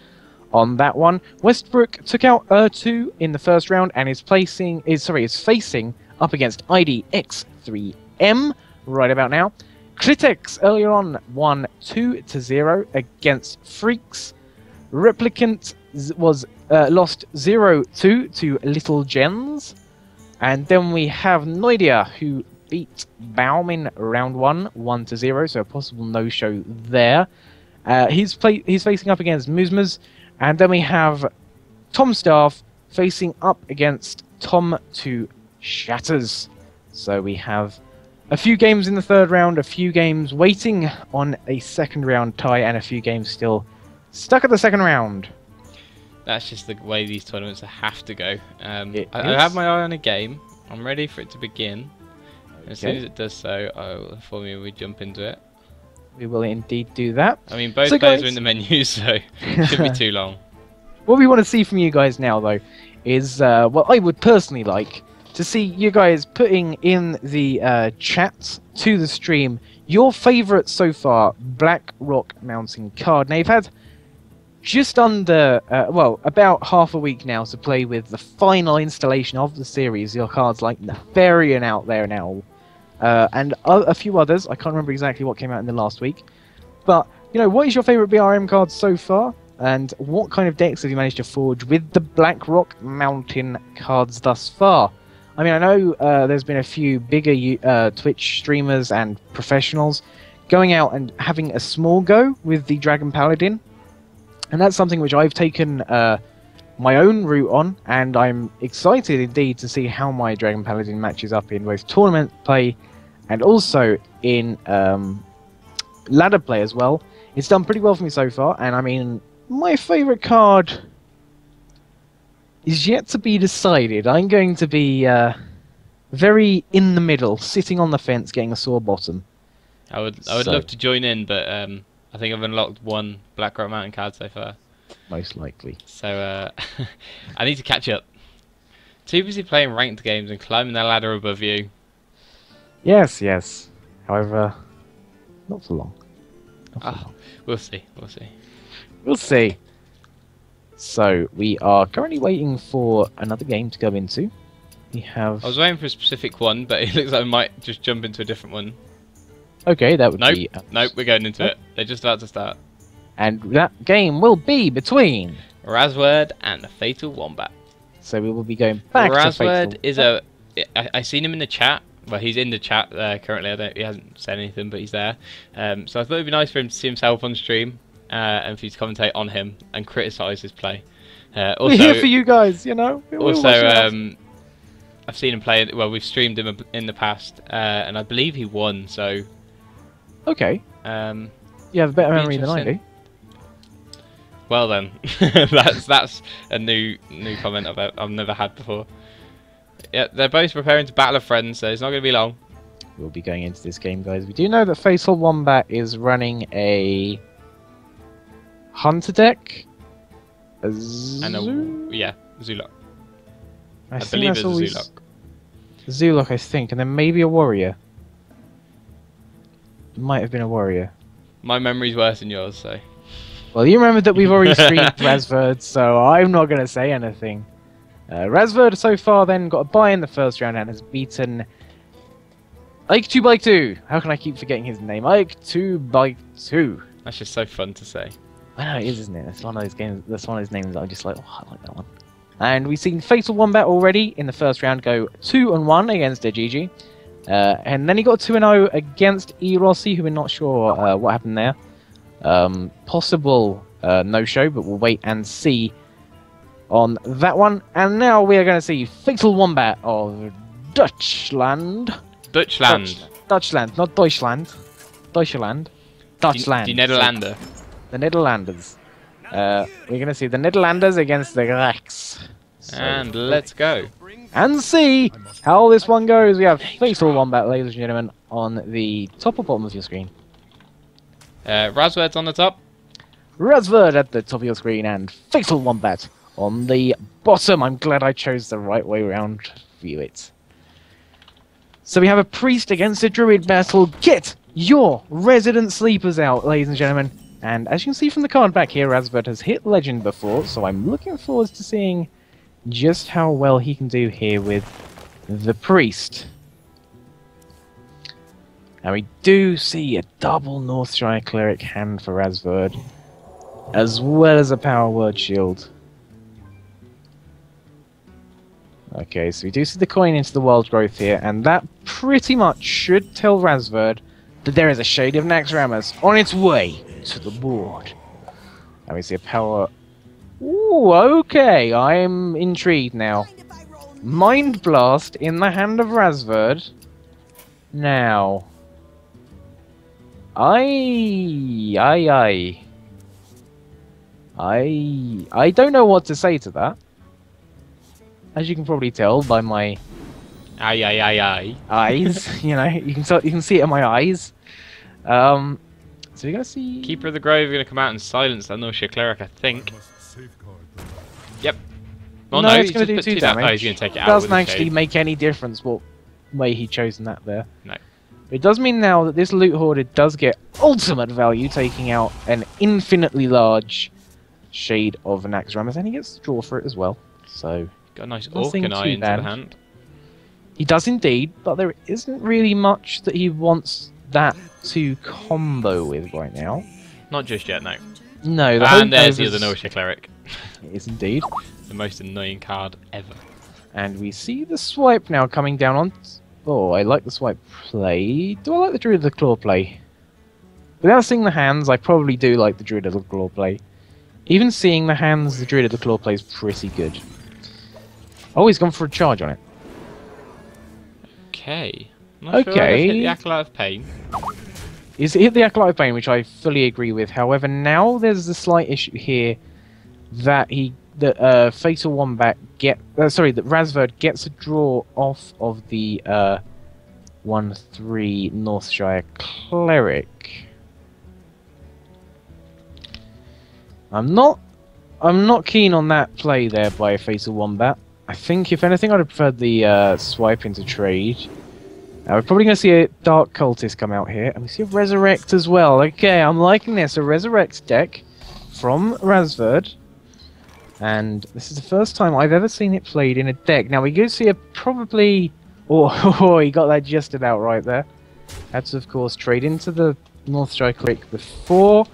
on that one. Westbrook took out Ur2 in the first round and is placing is sorry, is facing up against IDX3M right about now. Critex earlier on won 2 to 0 against Freaks. Replicant was uh, lost 0 2 to Little Gens. And then we have Noidia who beat Baum in round 1 1 to 0, so a possible no show there. Uh, he's play- he's facing up against Musmas, and then we have Tom Staff facing up against Tom to Shatters. So we have a few games in the third round, a few games waiting on a second round tie, and a few games still stuck at the second round. That's just the way these tournaments have to go. Um, I, I have my eye on a game. I'm ready for it to begin. As soon as it does so, I will inform you. We jump into it. We will indeed do that. I mean, both So players are in the menu, so it shouldn't be too long. What we want to see from you guys now, though, is uh, what I would personally like to see you guys putting in the uh, chat to the stream your favourite so far Blackrock Mountain card. Now, you've had just under, uh, well, about half a week now to play with the final installation of the series. Your cards like Nefarian out there now, uh, and a, a few others. I can't remember exactly what came out in the last week. But, you know, what is your favourite BRM card so far? And what kind of decks have you managed to forge with the Blackrock Mountain cards thus far? I mean, I know uh, there's been a few bigger uh, Twitch streamers and professionals going out and having a small go with the Dragon Paladin, and that's something which I've taken uh, my own route on, and I'm excited indeed to see how my Dragon Paladin matches up in both tournament play and also in um, ladder play as well. It's done pretty well for me so far, and I mean, my favourite card is yet to be decided. I'm going to be uh, very in the middle, sitting on the fence, getting a sore bottom. I would, I would So- love to join in, but um, I think I've unlocked one Blackrock Mountain card so far. Most likely. So uh, I need to catch up. Too busy playing ranked games and climbing the ladder above you. Yes, yes. However, not for long. Not for Ah. long. We'll see. We'll see. We'll see. So we are currently waiting for another game to go into. We have I was waiting for a specific one, but it looks like I might just jump into a different one. okay. That would Nope. be Nope, we're going into Nope. it. They're just about to start. and that game will be between Razwerd and the Fatal Wombat. So we will be going back to Razwerd is a. I, I seen him in the chat. Well, he's in the chat uh, currently. I don't. He hasn't said anything, but he's there. Um, so I thought it'd be nice for him to see himself on stream uh, and for you to commentate on him and criticise his play. Uh, also, We're here for you guys, you know. We're also, um, I've seen him play. Well, we've streamed him in the past, uh, and I believe he won. So, okay, um, you have a better Be memory than I do. well then, that's that's a new new comment I've I've never had before. Yeah, they're both preparing to battle a friend, so it's not going to be long. We'll be going into this game, guys. We do know that Fatal Wombat is running a Hunter deck. A And a, yeah, Zulok. I, I, believe it's a always- Zulok. Zulok, I think, and then maybe a warrior. It might have been a warrior. My memory's worse than yours, so. Well, you remember that we've already streamed Razwerd, so I'm not going to say anything. Uh, Razwerd so far then got a bye in the first round and has beaten Ike 2 by 2. How can I keep forgetting his name? Ike 2 by 2. That's just so fun to say. I know it is, isn't it? That's one of those games. That's one of those names that I'm just like, oh, I like that one. And we've seen Fatal Wombat already in the first round go two and one against Ajeje, uh, and then he got two and zero against E Rossi, who we're not sure uh, what happened there. Um, possible uh, no show, but we'll wait and see on that one. And now we are going to see Fatal Wombat of Dutchland. Dutchland. Dutch- Dutchland, not Deutschland. Deutschland. Dutchland. Die, die Nederlander. The Netherlanders. Uh, we're going to see the Netherlanders against the Rex. So- And let's go. and see how this one goes. We have Fatal Wombat, ladies and gentlemen, on the top or bottom of your screen. Uh, Razwerd's on the top. Razwerd at the top of your screen and Fatal Wombat on the bottom. I'm glad I chose the right way around for you it. So we have a priest against a druid battle. Get your resident sleepers out, ladies and gentlemen. And as you can see from the card back here, Razwerd has hit legend before, so I'm looking forward to seeing just how well he can do here with the priest. And we do see a double Northshire cleric hand for Razwerd, as well as a power word shield. Okay, so we do see the coin into the wild growth here, and that pretty much should tell Razwerd that there is a Shade of Naxxramas on its way to the board. And we see a power. Ooh, okay, I'm intrigued now. Mind Blast in the hand of Razwerd. Now. I. I. I. I. I don't know what to say to that. As you can probably tell by my Aye, aye, aye, aye. eyes, you know, you can tell, you can see it in my eyes. Um, so you're gonna see. Keeper of the Grove are going to come out and silence that Northshire Cleric, I think. Yep. Oh no, no, it's he's gonna just do two damage. Oh, he's going to take it out. doesn't actually make any difference what way he chosen that there. No. But it does mean now that this loot hoarder does get ultimate value, taking out an infinitely large shade of Naxxramas, and he gets to draw for it as well. So Got a nice Nothing Orc too Eye into bad. the hand. he does indeed, but there isn't really much that he wants that to combo with right now. Not just yet, no. No, the and there's the other Northshire Cleric. Is indeed. The most annoying card ever. And we see the swipe now coming down on. Oh, I like the swipe play. Do I like the Druid of the Claw play? Without seeing the hands, I probably do like the Druid of the Claw play. Even seeing the hands, the Druid of the Claw play is pretty good. Oh, he's gone for a charge on it. Okay. Not Sure Okay. if hit the Acolyte of Pain. He's hit the Acolyte of Pain, which I fully agree with. However, now there's a slight issue here that he that uh, Fatal Wombat get uh, sorry that Razwerd gets a draw off of the uh, one three Northshire cleric. I'm not I'm not keen on that play there by Fatal Wombat. I think if anything I'd have preferred the uh, swipe into trade. Now we're probably going to see a Dark Cultist come out here, and we see a Resurrect as well. Okay, I'm liking this. A Resurrect deck from Razwerd. And this is the first time I've ever seen it played in a deck. Now we do see a probably... Oh, oh, he got that just about right there. Had to, of course, trade into the Northshire Cleric before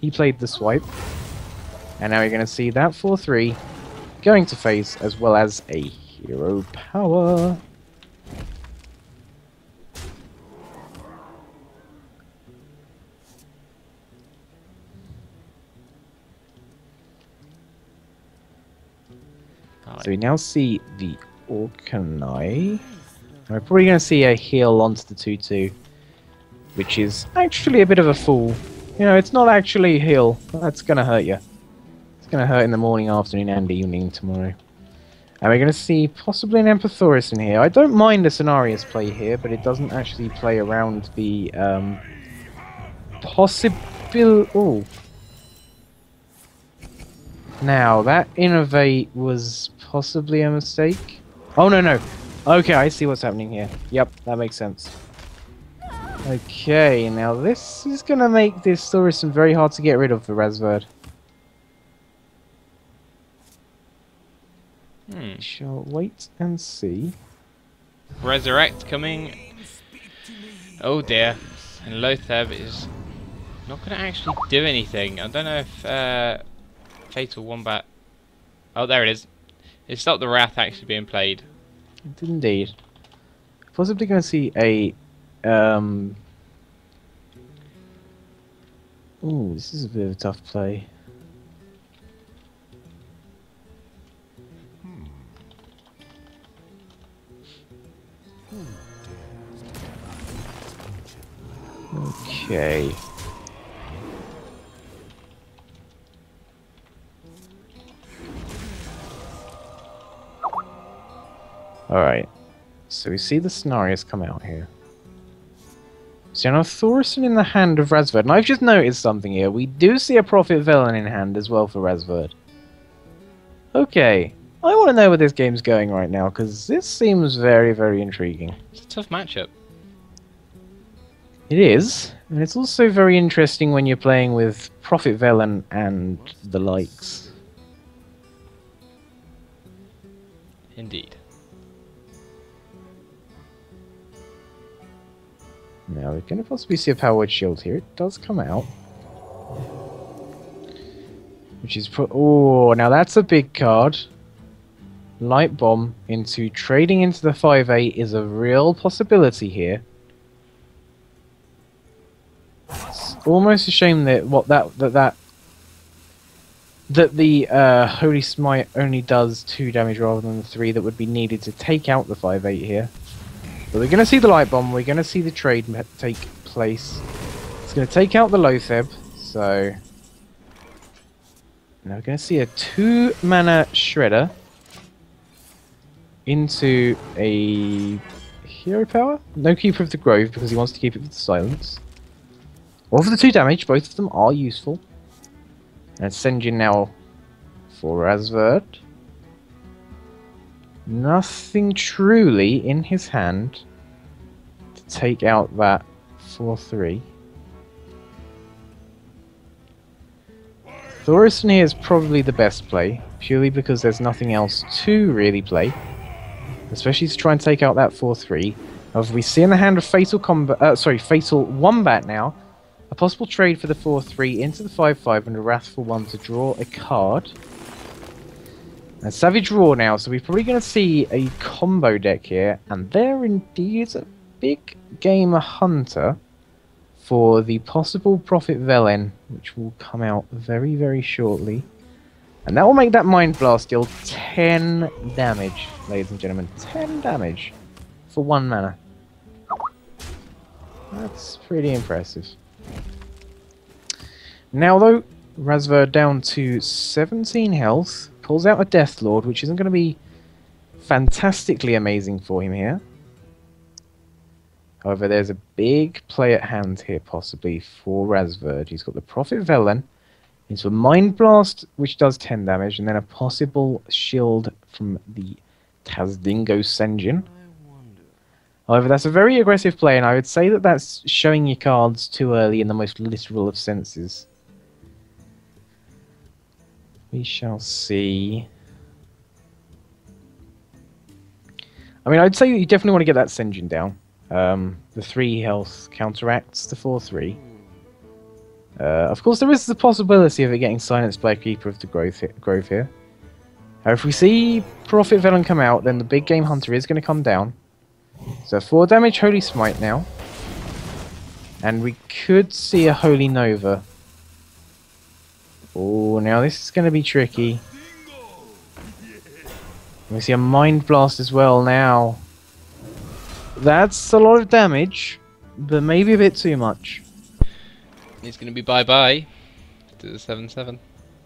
he played the swipe. And now you're going to see that 4-3 going to face as well as a hero power. So we now see the Auchenai. We're probably going to see a heal onto the 2-2, which is actually a bit of a fool. You know, it's not actually heal. That's going to hurt you. Going to hurt in the morning, afternoon, and evening tomorrow. And we're going to see possibly an Emperor Thaurissan in here. I don't mind a Cenarius play here, but it doesn't actually play around the um, possible... Oh. Now, that Innervate was possibly a mistake. Oh, no, no. Okay, I see what's happening here. Yep, that makes sense. Okay, now this is going to make this Thaurissan very hard to get rid of for Razwerd. Hmm. We shall wait and see. Resurrect coming. Oh dear. And Loatheb is not going to actually do anything. I don't know if uh, Fatal Wombat. Oh, there it is. It stopped the Wrath actually being played. It did indeed. Possibly going to see a. Um... Ooh, this is a bit of a tough play. Okay. Alright. So we see the Cenarius come out here. So now Thaurissan in the hand of Razwerd. And I've just noticed something here. We do see a Prophet Velen in hand as well for Razwerd. Okay. I want to know where this game's going right now, because this seems very, very intriguing. It's a tough matchup. It is, and it's also very interesting when you're playing with Prophet Velen and the likes. Indeed. Now we're going to possibly see a power word shield here. It does come out. Which is put. Oh, now that's a big card. Lightbomb into trading into the 5-8 is a real possibility here. It's almost a shame that what that that that that the uh, Holy Smite only does two damage rather than the three that would be needed to take out the 5-8 here. But we're going to see the Lightbomb. We're going to see the trade take place. It's going to take out the Loatheb. So now we're going to see a two mana shredder into a hero power. No keeper of the grove because he wants to keep it the silence. Or for the two damage. Both of them are useful. And you now for Razwerd. Nothing truly in his hand to take out that 4-3. Thaurissan here is probably the best play, purely because there's nothing else to really play. Especially to try and take out that 4-3. As we see in the hand of Fatal Combat, uh, sorry, Fatal Wombat now, a possible trade for the 4-3 into the 5-5 and a Wrathful 1 to draw a card. And Savage Roar now, so we're probably going to see a combo deck here, and there indeed is a big game hunter for the possible Prophet Velen, which will come out very, very shortly. And that will make that Mind Blast deal 10 damage, ladies and gentlemen. 10 damage for one mana. That's pretty impressive. Now though, Razwerd down to 17 health, pulls out a Death Lord, which isn't going to be fantastically amazing for him here. However, there's a big play at hand here, possibly, for Razwerd. He's got the Prophet Velen into a Mind Blast, which does 10 damage, and then a possible shield from the Tazdingo Senjin. However, that's a very aggressive play, and I would say that that's showing your cards too early in the most literal of senses. We shall see. I mean, I'd say you definitely want to get that Senjin down. Um, the 3 health counteracts the 4 3. Uh, of course, there is the possibility of it getting silenced by a Keeper of the Grove, he- Grove here. Now, if we see Prophet Velen come out, then the big game hunter is going to come down. So 4 damage Holy Smite now. And we could see a Holy Nova. Oh, now this is going to be tricky. We see a Mind Blast as well now. That's a lot of damage, but maybe a bit too much. He's going to be bye bye to the 7 7.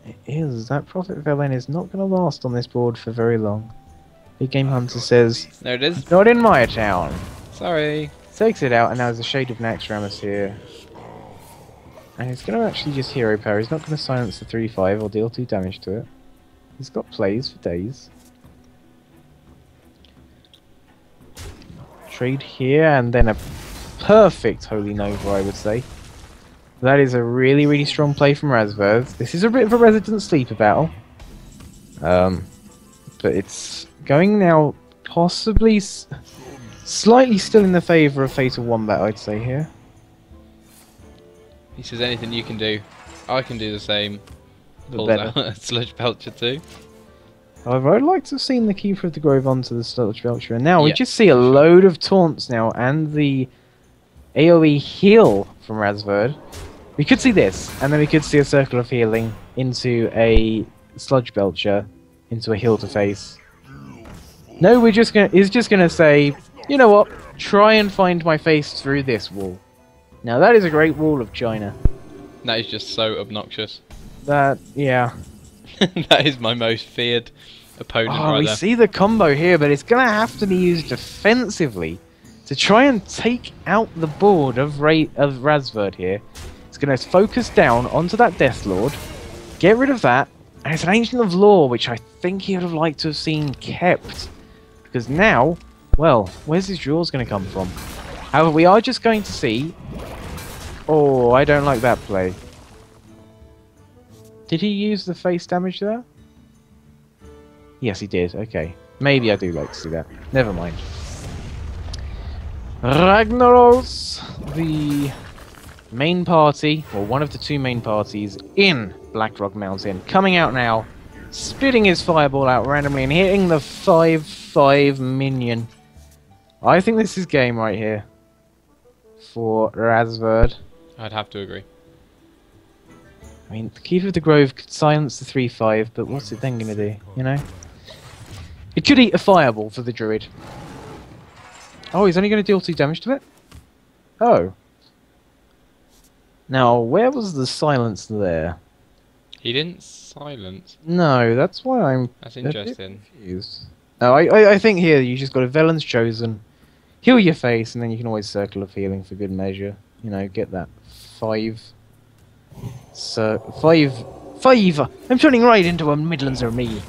It is. That Prophet Velen is not going to last on this board for very long. Big Game Hunter says, There it is. Not in my town. Sorry. Takes it out, and now there's a Shade of Naxxramas here. And he's going to actually just Hero Power. He's not going to silence the 3 5 or deal 2 damage to it. He's got plays for days. Trade here, and then a perfect Holy Nova, I would say. That is a really, really strong play from Razverz. This is a bit of a Resident Sleeper battle. Um, but it's going now possibly s- slightly still in the favour of Fatal Wombat, I'd say here. He says anything you can do. I can do the same. The Pulls better. out Sludge Belcher too. However, I'd like to have seen the Keeper of the Grove onto the Sludge Belcher. And now we just see a load of taunts now and the AoE heal from Razwerd. We could see this, and then we could see a circle of healing into a Sludge Belcher, into a heal to face. No, we're just gonna. He's just gonna say, you know what? Try and find my face through this wall. Now that is a great wall of China. That is just so obnoxious. That yeah. that is my most feared opponent Oh, right we there. see the combo here, but it's gonna have to be used defensively to try and take out the board of Ray of Razwerd here. It's gonna focus down onto that Death Lord, get rid of that, and it's an Ancient of Lore, which I think he would have liked to have seen kept. Because now, well, where's his jewels gonna come from? However, we are just going to see. Oh, I don't like that play. Did he use the face damage there? Yes, he did. Okay. Maybe I do like to see that. Never mind. Ragnaros, the main party, or one of the two main parties in Blackrock Mountain, coming out now, spitting his fireball out randomly and hitting the 5-5 minion. I think this is game right here for Razwerd. I'd have to agree. I mean, the Keeper of the Grove could silence the 3-5, but what's it then going to do, you know? It could eat a fireball for the druid. Oh, he's only going to deal 2 damage to it? Oh. Now, where was the silence there? He didn't silence. No, that's why I'm That's interesting. confused. No, I, I, I think here you just got a Velen's Chosen, heal your face, and then you can always Circle of Healing for good measure. You know, get that 5... So, 5... 5! I'm turning right into a Midlands or me.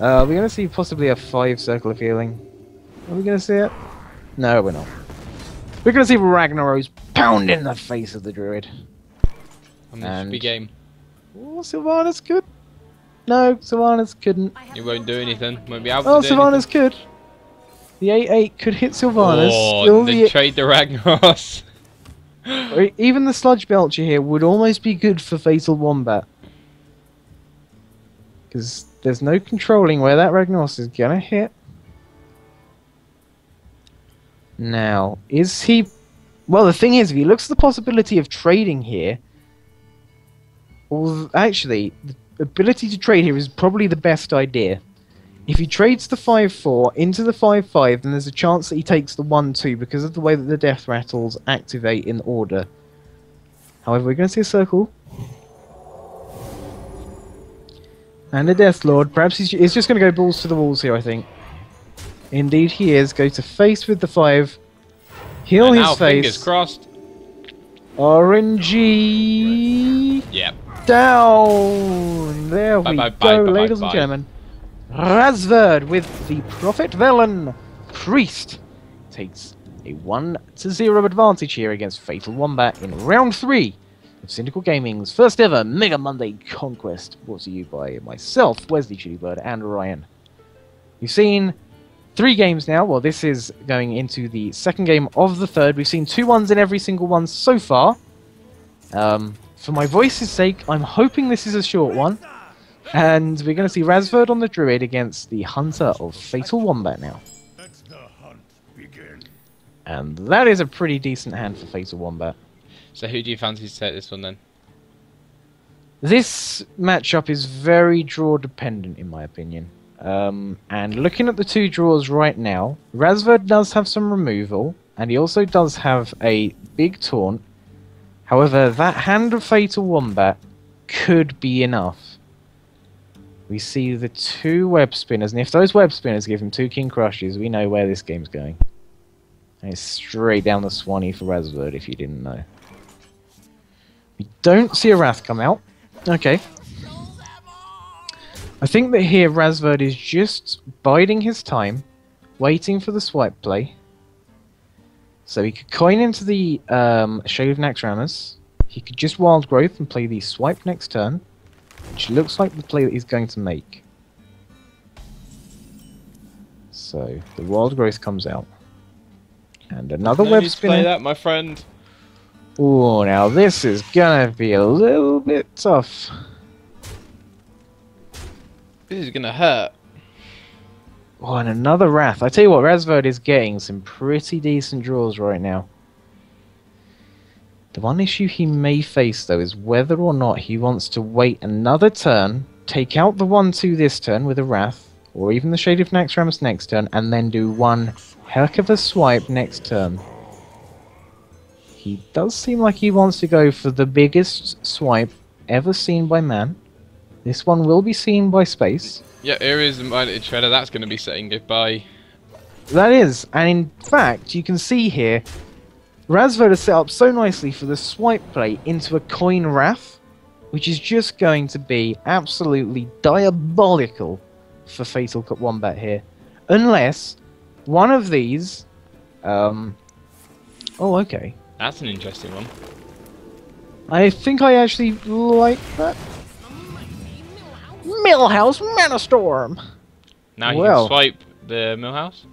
Uh, we're going to see possibly a 5 Circle of Healing. Are we going to see it? No, we're not. We're going to see Ragnaros pound in the face of the Druid. And this should be game. Oh, Sylvanas could. No, Sylvanas couldn't. He won't do anything. Won't be able Oh, to do Sylvanas could. The 8-8 could hit Sylvanas. Oh, Still then the, trade the Ragnaros. even the Sludge Belcher here would almost be good for Fatal Wombat. Because there's no controlling where that Ragnaros is gonna hit. Now, is he... Well, the thing is, if he looks at the possibility of trading here... Well, actually, the ability to trade here is probably the best idea. If he trades the 5-4 into the 5-5, then there's a chance that he takes the 1-2 because of the way that the death rattles activate in order. However, we're going to see a circle. And a Death Lord. Perhaps he's, he's just going to go balls to the walls here, I think. Indeed, he is. Go to face with the 5. Heal and his face. fingers crossed. RNG Yeah. Down. There Bye, we bye, go, bye, ladies and gentlemen. Razwerd with the Prophet Velen Priest takes a 1 to 0 advantage here against Fatal Wombat in round 3 of Syndical Gaming's first ever Mega Monday Conquest, brought to you by myself, Wesley Chillybird, and Ryan. You've seen three games now. Well, this is going into the second game of the third. We've seen two ones in every single one so far. Um, for my voice's sake, I'm hoping this is a short one. And we're going to see Razwerd on the Druid against the Hunter of Fatal Wombat now. Let the hunt begin. And that is a pretty decent hand for Fatal Wombat. So who do you fancy to take this one then? This matchup is very draw dependent, in my opinion. Um, and looking at the two draws right now, Razwerd does have some removal, and he also does have a big taunt. However, that hand of Fatal Wombat could be enough. We see the two web spinners, and if those web spinners give him two King Krushes, we know where this game's going. And it's straight down the Swanee for Razwerd, if you didn't know. We don't see a Wrath come out. Okay. I think that here Razwerd is just biding his time, waiting for the swipe play. So he could coin into the um, Shade of Naxxramas. He could just Wild Growth and play the swipe next turn, which looks like the play that he's going to make. So the Wild Growth comes out. And another No web to play that, my friend. Oh, now this is gonna be a little bit tough. This is gonna hurt. Oh, and another Wrath. I tell you what, Razwerd is getting some pretty decent draws right now. The one issue he may face, though, is whether or not he wants to wait another turn, take out the 1-2 this turn with a Wrath, or even the Shade of Naxxramas next turn, and then do one heck of a swipe next turn. He does seem like he wants to go for the biggest swipe ever seen by man. This one will be seen by space. Yeah, here is the Mighty Shredder. That's gonna be saying goodbye. That is, and in fact, you can see here, Razwerd is set up so nicely for the swipe play into a coin wrath, which is just going to be absolutely diabolical for Fatal Cut Wombat here. Unless one of these. Um, oh, okay. That's an interesting one. I think I actually like that. Millhouse Manastorm! Now you Well. can swipe the Millhouse.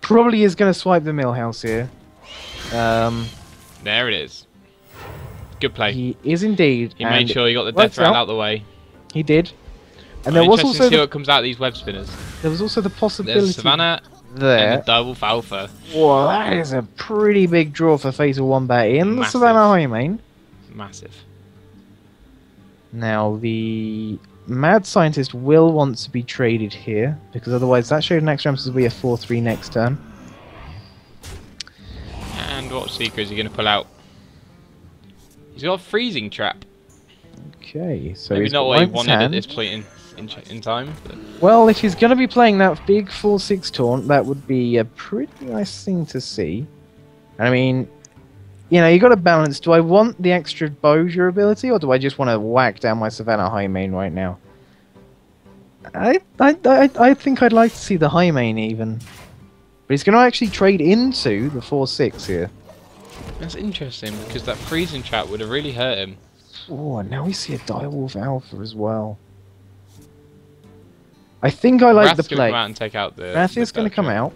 Probably is going to swipe the Millhouse here. Um, There it is. Good play. He, is indeed. He made sure he got the death round out. out the way. He did. And I'm there was also to see the, what comes out of these web spinners. there was also the possibility There's Savannah there. the Direwolf Alpha. Whoa, that is a pretty big draw for Fatal Wombat in the. Savannah Highmane. Massive. Now the Mad Scientist will want to be traded here because otherwise that Shade of Naxxramas will be a 4-3 next turn. And what secret is he going to pull out? He's got a freezing trap. Okay, so Maybe he's not what he wanted at this point in in, in time. But Well, if he's going to be playing that big 4-6 taunt, that would be a pretty nice thing to see. I mean, you know, you got to balance. Do I want the extra bow durability, or do I just want to whack down my Savannah Highmane right now? I, I, I, I think I'd like to see the Highmane even. But he's going to actually trade into the 4-6 here. that's interesting because that freezing trap would have really hurt him. Oh, and now we see a Direwolf Alpha as well. I think I like the play. come out and take out the. Wrath is going to come out.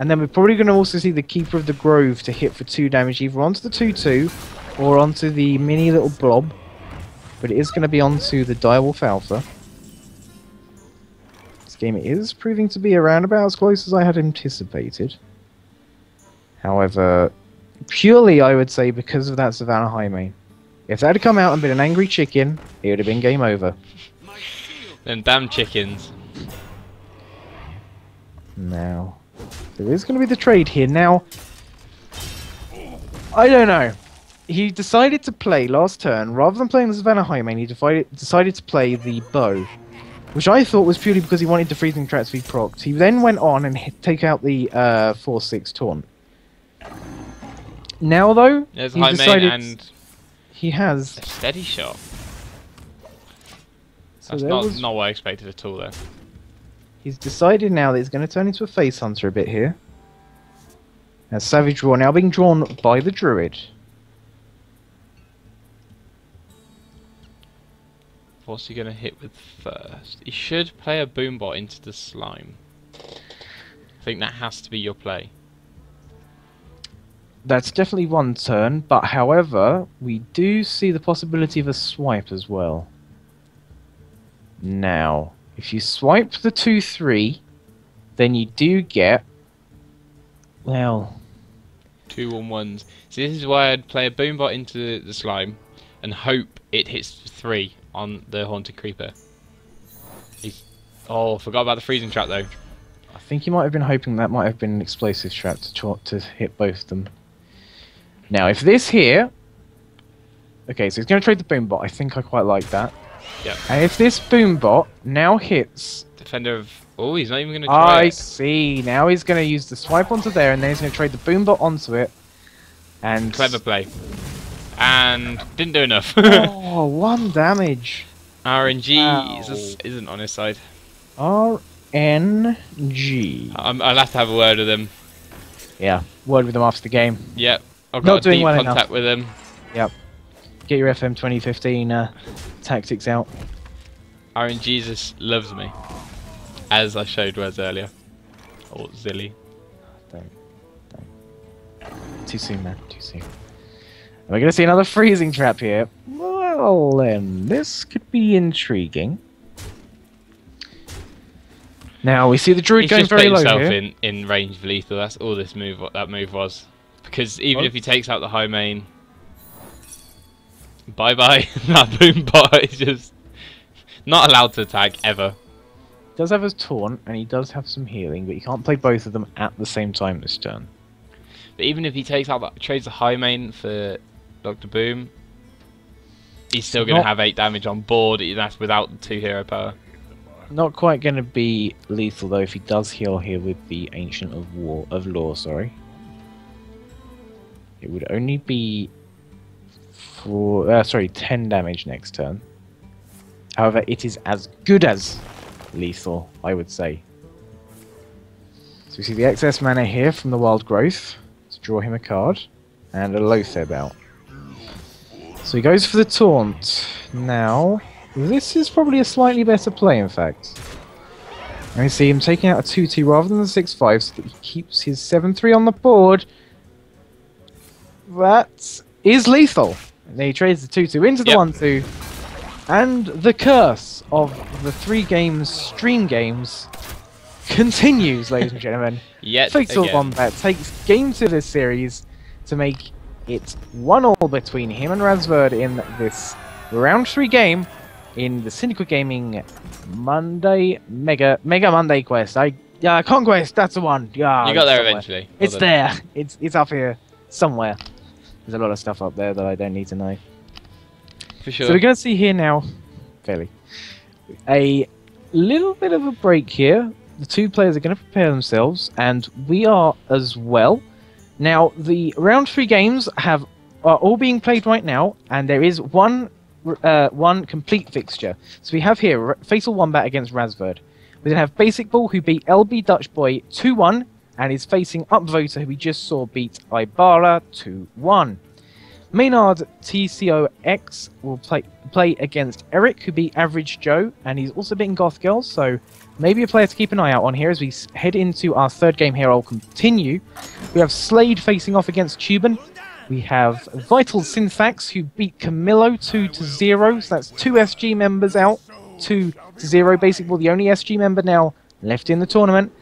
And then we're probably going to also see the Keeper of the Grove to hit for 2 damage either onto the 2-2 or onto the mini little blob. But it is going to be onto the Direwolf Alpha. This game is proving to be around about as close as I had anticipated. However, purely I would say because of that Savannah Highmane. If that had come out and been an angry chicken, it would have been game over. Them damn chickens. Now, there is going to be the trade here. Now, I don't know. He decided to play last turn, rather than playing the Savannah Highmane, he decided, decided to play the bow. Which I thought was purely because he wanted the freezing traps to be procced. He then went on and hit, take out the uh, 4-6 taunt. Now though, There's he highmane decided and he has. a steady shot. So That's not was- not what I expected at all. There. He's decided now that he's going to turn into a face hunter a bit here. As Savage Roar now being drawn by the Druid. What's he gonna hit with first? He should play a boombot into the slime. I think that has to be your play. That's definitely one turn, but however, we do see the possibility of a swipe as well. Now, if you swipe the 2 3, then you do get. Well, Two on ones. So this is why I'd play a boombot into the slime and hope it hits three on the haunted creeper. He's oh, forgot about the freezing trap though. I think you might have been hoping that might have been an explosive trap to, to hit both of them. Now, if this here. Okay, so he's going to trade the boombot. I think I quite like that. Yep. And if this boombot now hits Defender of oh, he's not even gonna try I it. see. Now he's going to use the swipe onto there, and then he's going to trade the boombot onto it. And Clever play. And didn't do enough. oh, one damage. RNG Wow. is- isn't on his side. R N G. I'm, I'll have to have a word with him. Yeah. Word with him after the game. Yep. I've Not got doing deep well contact enough. with him. Get your FM 2015 uh, tactics out. RNG Jesus loves me. As I showed Wes earlier. Or Xilly. Don't. Don't. Too soon, man. Too soon. We're going to see another freezing trap here. Well, then, this could be intriguing. Now, we see the druid He's going just very low himself here. in, in range of lethal. That's all this move. What that move was. Because even Oh. if he takes out the Highmane, bye bye. that boom bot is just not allowed to attack ever. He does have his taunt, and he does have some healing, but you can't play both of them at the same time this turn. But even if he takes out the, trades the Highmane for Doctor Boom, he's still going to have eight damage on board. That's without the two hero power. Not quite going to be lethal though if he does heal here with the Ancient of War of Lore. Sorry, it would only be uh, sorry ten damage next turn. However, it is as good as lethal, I would say. So we see the excess mana here from the Wild Growth to draw him a card, and a Lothar out. So he goes for the taunt now. This is probably a slightly better play, in fact. And we see him taking out a 2-2 rather than the 6-5 so that he keeps his 7-3 on the board. That is lethal. He trades the 2-2 into the 1-2. And the curse of the three games, stream games, continues, ladies and gentlemen. Yet Fatal again. Wombat takes game two of this series to make it one all between him and Razwerd in this round three game in the Syndical Gaming Monday Mega Mega Monday quest. I yeah Conquest. That's the one. Yeah, You got there somewhere. eventually. It's there. It's it's up here somewhere. There's a lot of stuff up there that I don't need to know. For sure. So we're going to see here now, fairly, a little bit of a break here. The two players are going to prepare themselves, and we are as well. Now, the round three games have are all being played right now, and there is one uh, one complete fixture. So we have here R- Fatal Wombat against Razwerd. We then have Basic Ball, who beat LB Dutch Boy 2 1, and is facing Upvoter, who we just saw beat Aybara 2 1. Maynard TCOX will play play against Eric, who beat Average Joe, and he's also beaten Goth Girl, so maybe a player to keep an eye out on here as we head into our third game here. I'll continue. We have Slade facing off against Teuben. We have Vital Synthax, who beat Camillo 2 to 0, so that's two SG members out, 2 to 0. Basically, well, the only SG member now left in the tournament.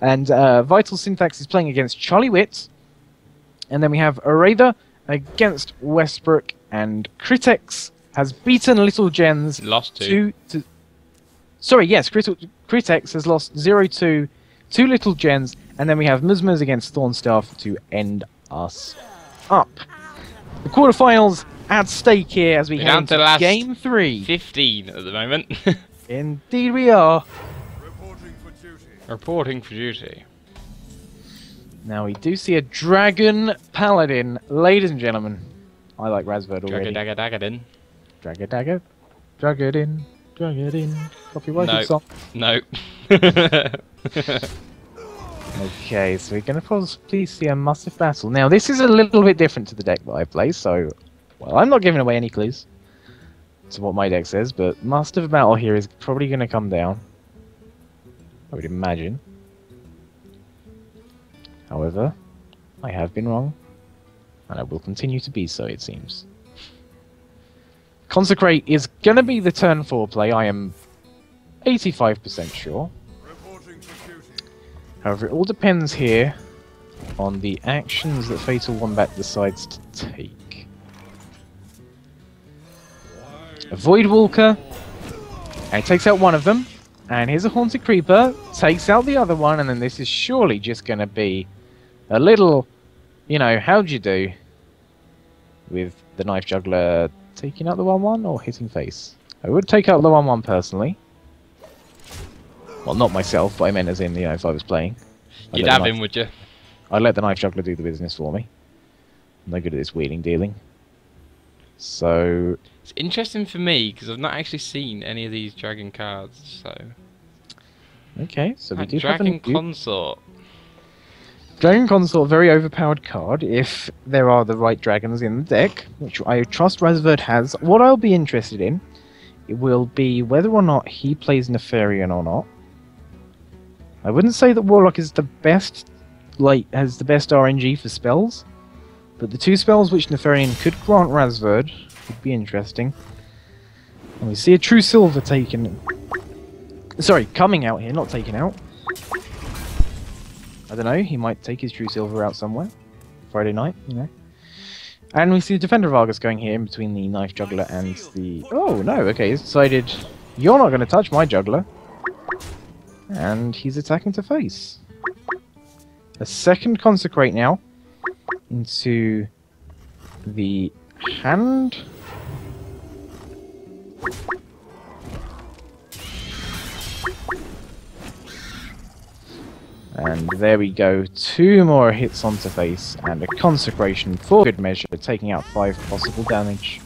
And uh, Vital Syntax is playing against Charlie Witt. And then we have Arather against Westbrook. And Critex has beaten Little Gens Lost two. 2 to. Sorry, yes, Crit- Critex has lost 0 2 to Little Gens. And then we have Muzmuz against Thornstaff to end us up. The quarterfinals at stake here as we head to into last game three. 15 at the moment. Indeed, we are. Reporting for duty. Reporting for duty. Now we do see a dragon paladin, ladies and gentlemen. I like Razwerd already. Dragger dagger dagger din. Drag it, dagger. Drag it in. Drag it in. Copyrighted No. song. No. Okay, so we're going to possibly see a massive battle. Now, this is a little bit different to the deck that I play, so... Well, I'm not giving away any clues to what my deck says, but Muster for Battle here is probably going to come down. I would imagine. However, I have been wrong. And I will continue to be so, it seems. Consecrate is gonna be the turn 4 play, I am 85% sure. Reporting for duty. However, it all depends here on the actions that Fatal Wombat decides to take. Void Walker, and he takes out one of them, and here's a Haunted Creeper, takes out the other one, and then this is surely just going to be a little, you know, how'd you do with the Knife Juggler taking out the 1-1 or hitting face? I would take out the 1-1 personally. Well, not myself, but I meant as in, you know, if I was playing. I'd You'd have him, would you? I'd let the knife juggler do the business for me. I'm no good at this wheeling dealing. So, It's interesting for me because I've not actually seen any of these dragon cards. So okay, so we do have dragon a new consort. Dragon Consort, very overpowered card if there are the right dragons in the deck, which I trust Razwerd has. What I'll be interested in it will be whether or not he plays Nefarian or not. I wouldn't say that Warlock is the best, like, has the best RNG for spells, but the two spells which Nefarian could grant Razwerd would be interesting. And we see a True Silver taken. Sorry, coming out here, not taken out. I don't know, he might take his True Silver out somewhere. Friday night, you know. And we see the Defender of Argus going here in between the Knife Juggler and the... Oh, no, okay, he's decided, you're not going to touch my Juggler. And he's attacking to face. A second Consecrate now into the hand. And there we go, two more hits onto face and a consecration for good measure, taking out five possible damage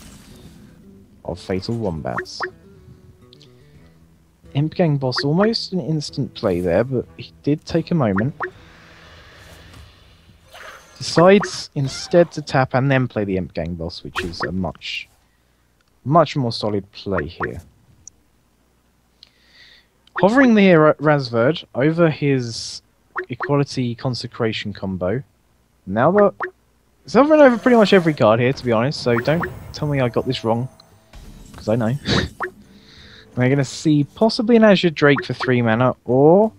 of fatal wombats. Imp Gang boss almost an instant play there, but he did take a moment. Decides instead to tap and then play the Imp Gang boss, which is a much, much more solid play here. Hovering the Razwerd over his equality consecration combo. Now that it's hovering over pretty much every card here, to be honest. So don't tell me I got this wrong, because I know. We're gonna see possibly an Azure Drake for three mana, or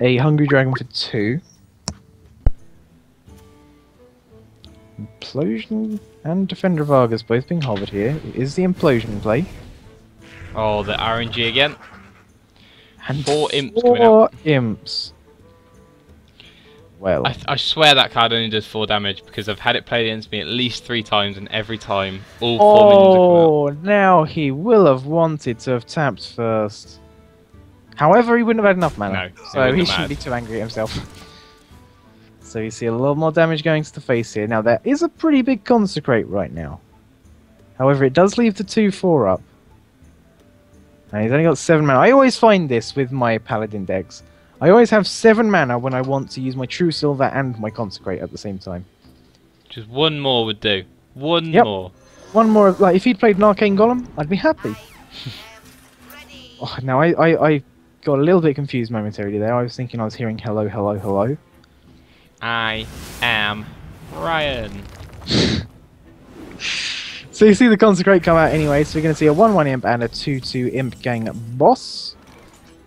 a Hungry Dragon for two. Implosion and Defender of Argus both being hovered here. It is the Implosion play. Oh, the RNG again. And Four imps four imps. Well, I, I swear that card only does four damage because I've had it played against me at least three times, and every time all four minions have. Oh, now he will have wanted to have tapped first. However, he wouldn't have had enough mana, No, so he shouldn't be too angry at himself. So you see a lot more damage going to the face here. Now there is a pretty big consecrate right now. However, it does leave the two four up, and he's only got seven mana. I always find this with my paladin decks. I always have seven mana when I want to use my true silver and my consecrate at the same time. Just one more would do. One Yep. more. One more, like if he'd played an arcane golem, I'd be happy. oh, now I, I, I got a little bit confused momentarily there. I was thinking I was hearing hello, hello, hello. I am Ryan. So you see the consecrate come out anyway. So we're going to see a 1-1 imp and a 2-2 imp gang boss.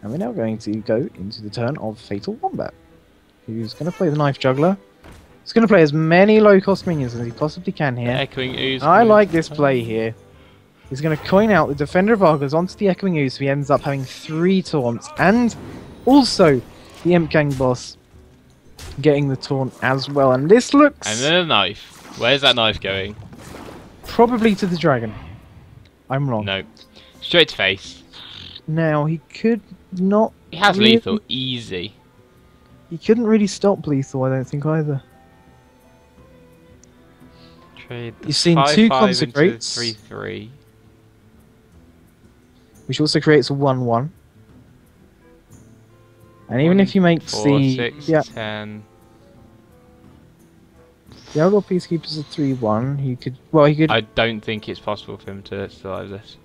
And we're now going to go into the turn of Fatal Wombat, who's going to play the knife juggler. He's going to play as many low-cost minions as he possibly can here. Echoing ooze. I like this play. here. He's going to coin out the Defender of Argus onto the Echoing Ooze, so he ends up having three taunts, and also the Imp Gang boss getting the taunt as well. And this looks And then a knife. Where's that knife going? probably to the dragon. I'm wrong. No. Straight to face. Now he could not. He has really- lethal. Easy. He couldn't really stop lethal, I don't think either. Trade You've seen five, two five into consecrates. Three three. Which also creates a one-one. And even One, if you make Four, the six, yeah ten. the Aldor Peacekeeper's a three-one, he could well he could I don't think it's possible for him to survive this.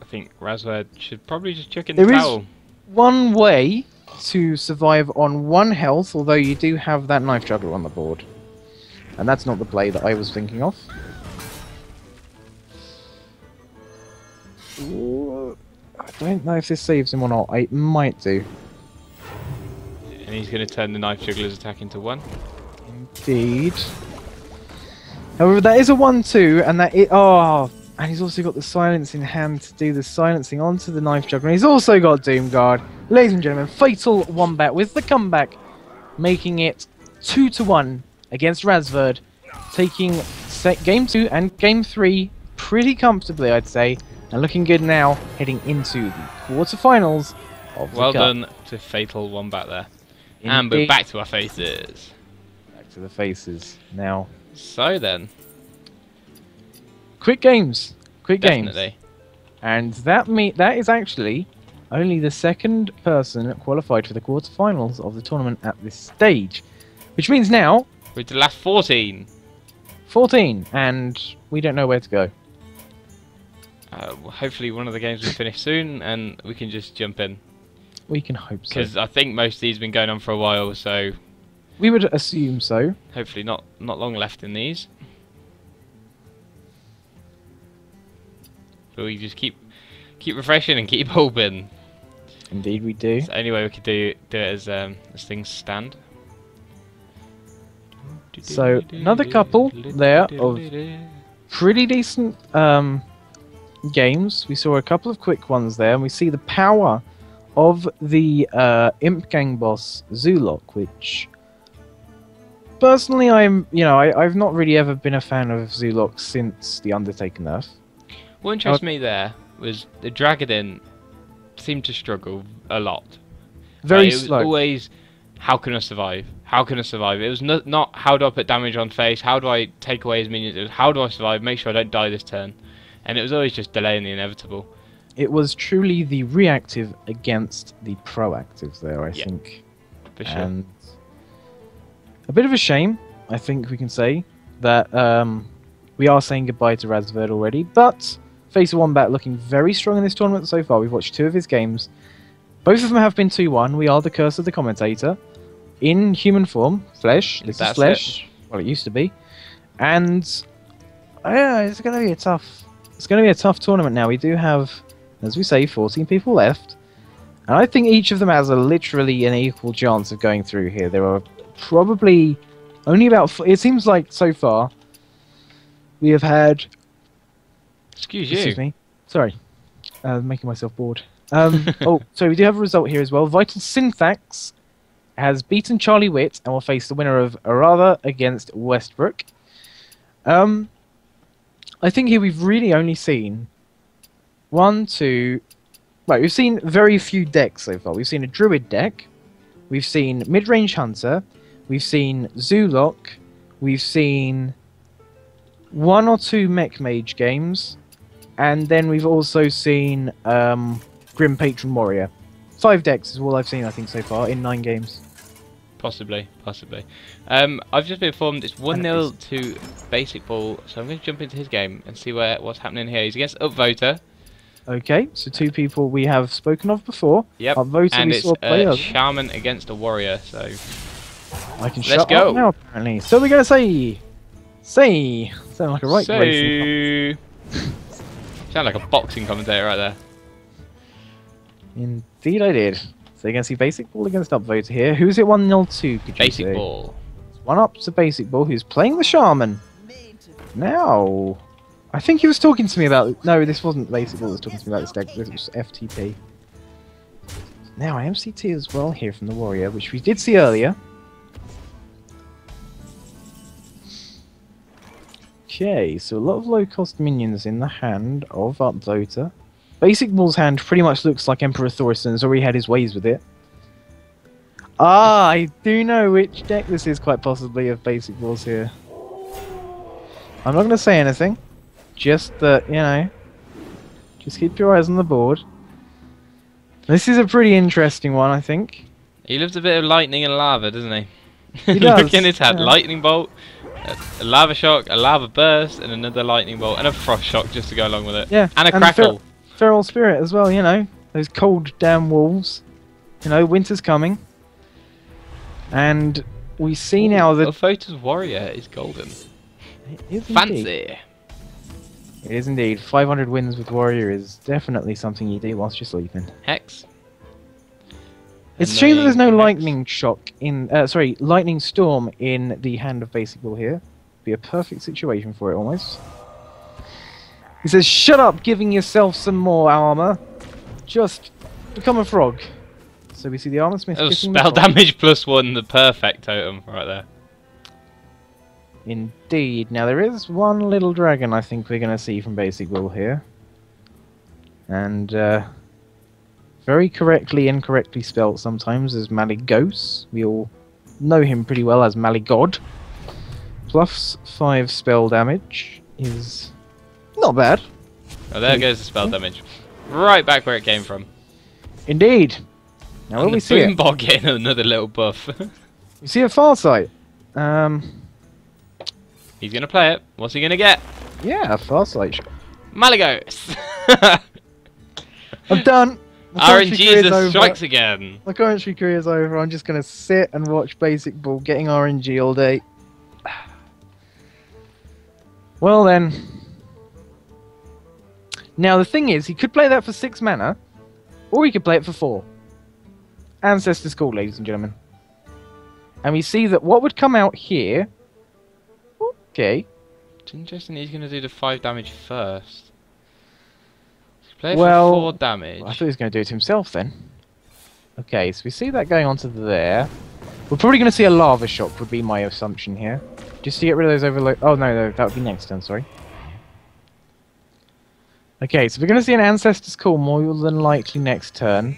I think Razwerd should probably just chuck in the There is- towel. one way to survive on one health, although you do have that knife juggler on the board. And that's not the play that I was thinking of. Ooh, I don't know if this saves him or not. It might do. And he's going to turn the knife juggler's attack into one. Indeed. However, that is a 1-2, and that it. Oh, and he's also got the silence in hand to do the silencing onto the knife juggler. He's also got Doom Guard. Ladies and gentlemen, Fatal one Wombat with the comeback, making it 2 to 1 against Razwerd, taking set game 2 and game 3 pretty comfortably, I'd say, and looking good now heading into the quarterfinals of the Well done to Fatal Wombat there. And we're back to our faces. back to the faces now. So then, Quick games, quick games. And that me that is actually only the second person qualified for the quarterfinals of the tournament at this stage. Which means now We're to the last 14. 14 and we don't know where to go. Uh, hopefully one of the games will finish soon and we can just jump in. We can hope so. Because I think most of these have been going on for a while, so We would assume so. hopefully not, not long left in these. But we just keep keep refreshing and keep hoping. Indeed we do. It's the only way we could do do it as um, as things stand. So, another couple there of Pretty decent um games. We saw a couple of quick ones there and we see the power of the uh, Imp Gang boss Zoolock, which personally I'm you know, I, I've not really ever been a fan of Zoolock since the Undertaker nerf. What interests me there was the Dragadin seemed to struggle a lot. Very Like, it was slow. always, how can I survive? How can I survive? It was not, not how do I put damage on face? How do I take away his minions? It was how do I survive? Make sure I don't die this turn. And it was always just delaying the inevitable. It was truly the reactive against the proactive there, I Yeah, think. For sure. And a bit of a shame, I think we can say, that um, we are saying goodbye to Razwerd already. But Face of Wombat looking very strong in this tournament so far. We've watched two of his games. Both of them have been 2 1. We are the curse of the commentator. In human form, flesh. This That's is flesh. Well, it used to be. And yeah, it's going to be a tough. It's going to be a tough tournament now. We do have, as we say, 14 people left. And I think each of them has a literally an equal chance of going through here. There are probably only about. It seems like so far we have had. Excuse you. Excuse me. Sorry, uh, making myself bored. Um, oh, so we do have a result here as well. Vital Synthax has beaten Charlie Witt and will face the winner of Arather against Westbrook. Um, I think here we've really only seen one, two. Right, we've seen very few decks so far. We've seen a Druid deck, we've seen Mid-Range Hunter, we've seen Zoolock, we've seen one or two Mech Mage games, and then we've also seen um, Grim Patron Warrior. Five decks is all I've seen, I think, so far in nine games. Possibly, possibly. Um, I've just been informed it's 1 0 to Basic Ball, so I'm going to jump into his game and see where what's happening here. He's against Upvoter. Okay, so two people we have spoken of before. Yep. Upvoter and it's a. Shaman against a Warrior, so I can let's shut go. up now, apparently. So we're going to say... Say... Sound like a right racing... Sound like a boxing commentator right there. Indeed I did. So you're going to see Basic Ball against Upvoter here. Who's it 1-0 to, could Basic say? Ball. One up to Basic Ball, who's playing the Shaman. Now, I think he was talking to me about. No, this wasn't Basic Ball that was talking to me about this deck. This was FTP. Now, MCT as well here from the Warrior, which we did see earlier. Okay, so a lot of low cost minions in the hand of Upvoter. Basic Ball's hand pretty much looks like Emperor Thaurissan's, or he had his ways with it. Ah, I do know which deck this is quite possibly of Basic Balls here. I'm not going to say anything. Just that, you know, just keep your eyes on the board. This is a pretty interesting one, I think. He loves a bit of lightning and lava, doesn't he? He does. Look in his hand. yeah. Lightning bolt, a, a lava shock, a lava burst, and another lightning bolt, and a frost shock just to go along with it. Yeah, And a and crackle. Feral Spirit as well, you know. Those cold damn wolves. You know, winter's coming. And we see now that the photo's warrior is golden. It is indeed. Fancy. It is indeed. 500 wins with Warrior is definitely something you do whilst you're sleeping. Hex. It's a shame that there's no Hex. lightning shock in. Uh, sorry, lightning storm in the hand of basic ball here. Be a perfect situation for it almost. He says, "Shut up, giving yourself some more armor. Just become a frog." So we see the armor smith. Oh, spell damage plus one, the perfect totem right there. Indeed. Now there is one little dragon I think we're going to see from Basic Ball here. And uh, very correctly, incorrectly spelt sometimes as Maligos. We all know him pretty well as Maligod. Plus 5 spell damage is not bad. Oh, there goes the spell damage. Right back where it came from. Indeed. Now will and we the see it? Boombot getting another little buff. you see a Farsight. Um, He's gonna play it. What's he gonna get? yeah, a Farsight. shot. Malygos! I'm done. RNG over. strikes again. My commentary career is over. I'm just going to sit and watch Basic Ball getting RNG all day. Well then. Now the thing is, he could play that for six mana, or he could play it for four. Ancestors call, ladies and gentlemen. And we see that what would come out here. Okay. It's interesting he's gonna do the 5 damage first. Play Well, for 4 damage. I thought he was going to do it himself then. Okay, so we see that going onto there. We're probably going to see a lava shock, would be my assumption here. Just to get rid of those overload. Oh, no, no, that would be next turn, sorry. Okay, so we're going to see an Ancestor's Call more than likely next turn.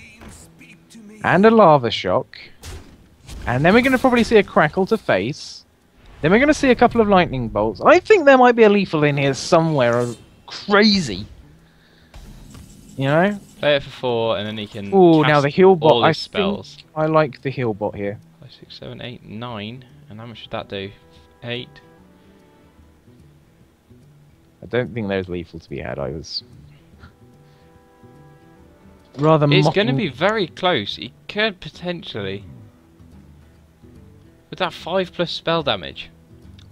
And a lava shock. And then we're going to probably see a Crackle to face. Then we're going to see a couple of Lightning Bolts. I think there might be a Lethal in here somewhere. uh, Crazy. You know? Play it for 4 and then he can. Oh, now the heal bot. all I spells. think I like the heal bot here. 5, 6, 7, 8, 9. And how much should that do? 8. I don't think there's lethal to be had. I was rather. It's going to be very close. He could potentially. With that 5 plus spell damage.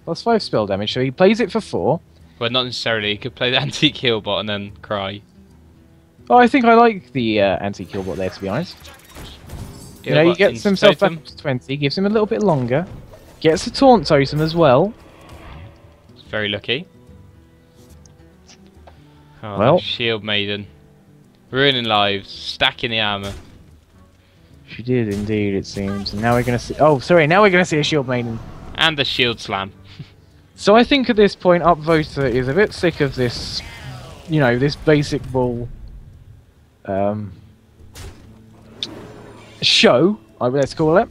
plus five spell damage. So he plays it for four. Well, not necessarily. He could play the antique heal bot and then cry. Oh, I think I like the uh, anti kill bot there. To be honest, you know, he gets himself back totem. to twenty, gives him a little bit longer, gets a taunt totem as well. Very lucky. Oh, Well- Shield Maiden. Ruining lives, stacking the armor. She did indeed, it seems. And now we're gonna see. Oh, sorry. Now we're gonna see a shield maiden. And the shield slam. So I think at this point, Upvoter is a bit sick of this, you know, this basic ball um, show, I- let's call it.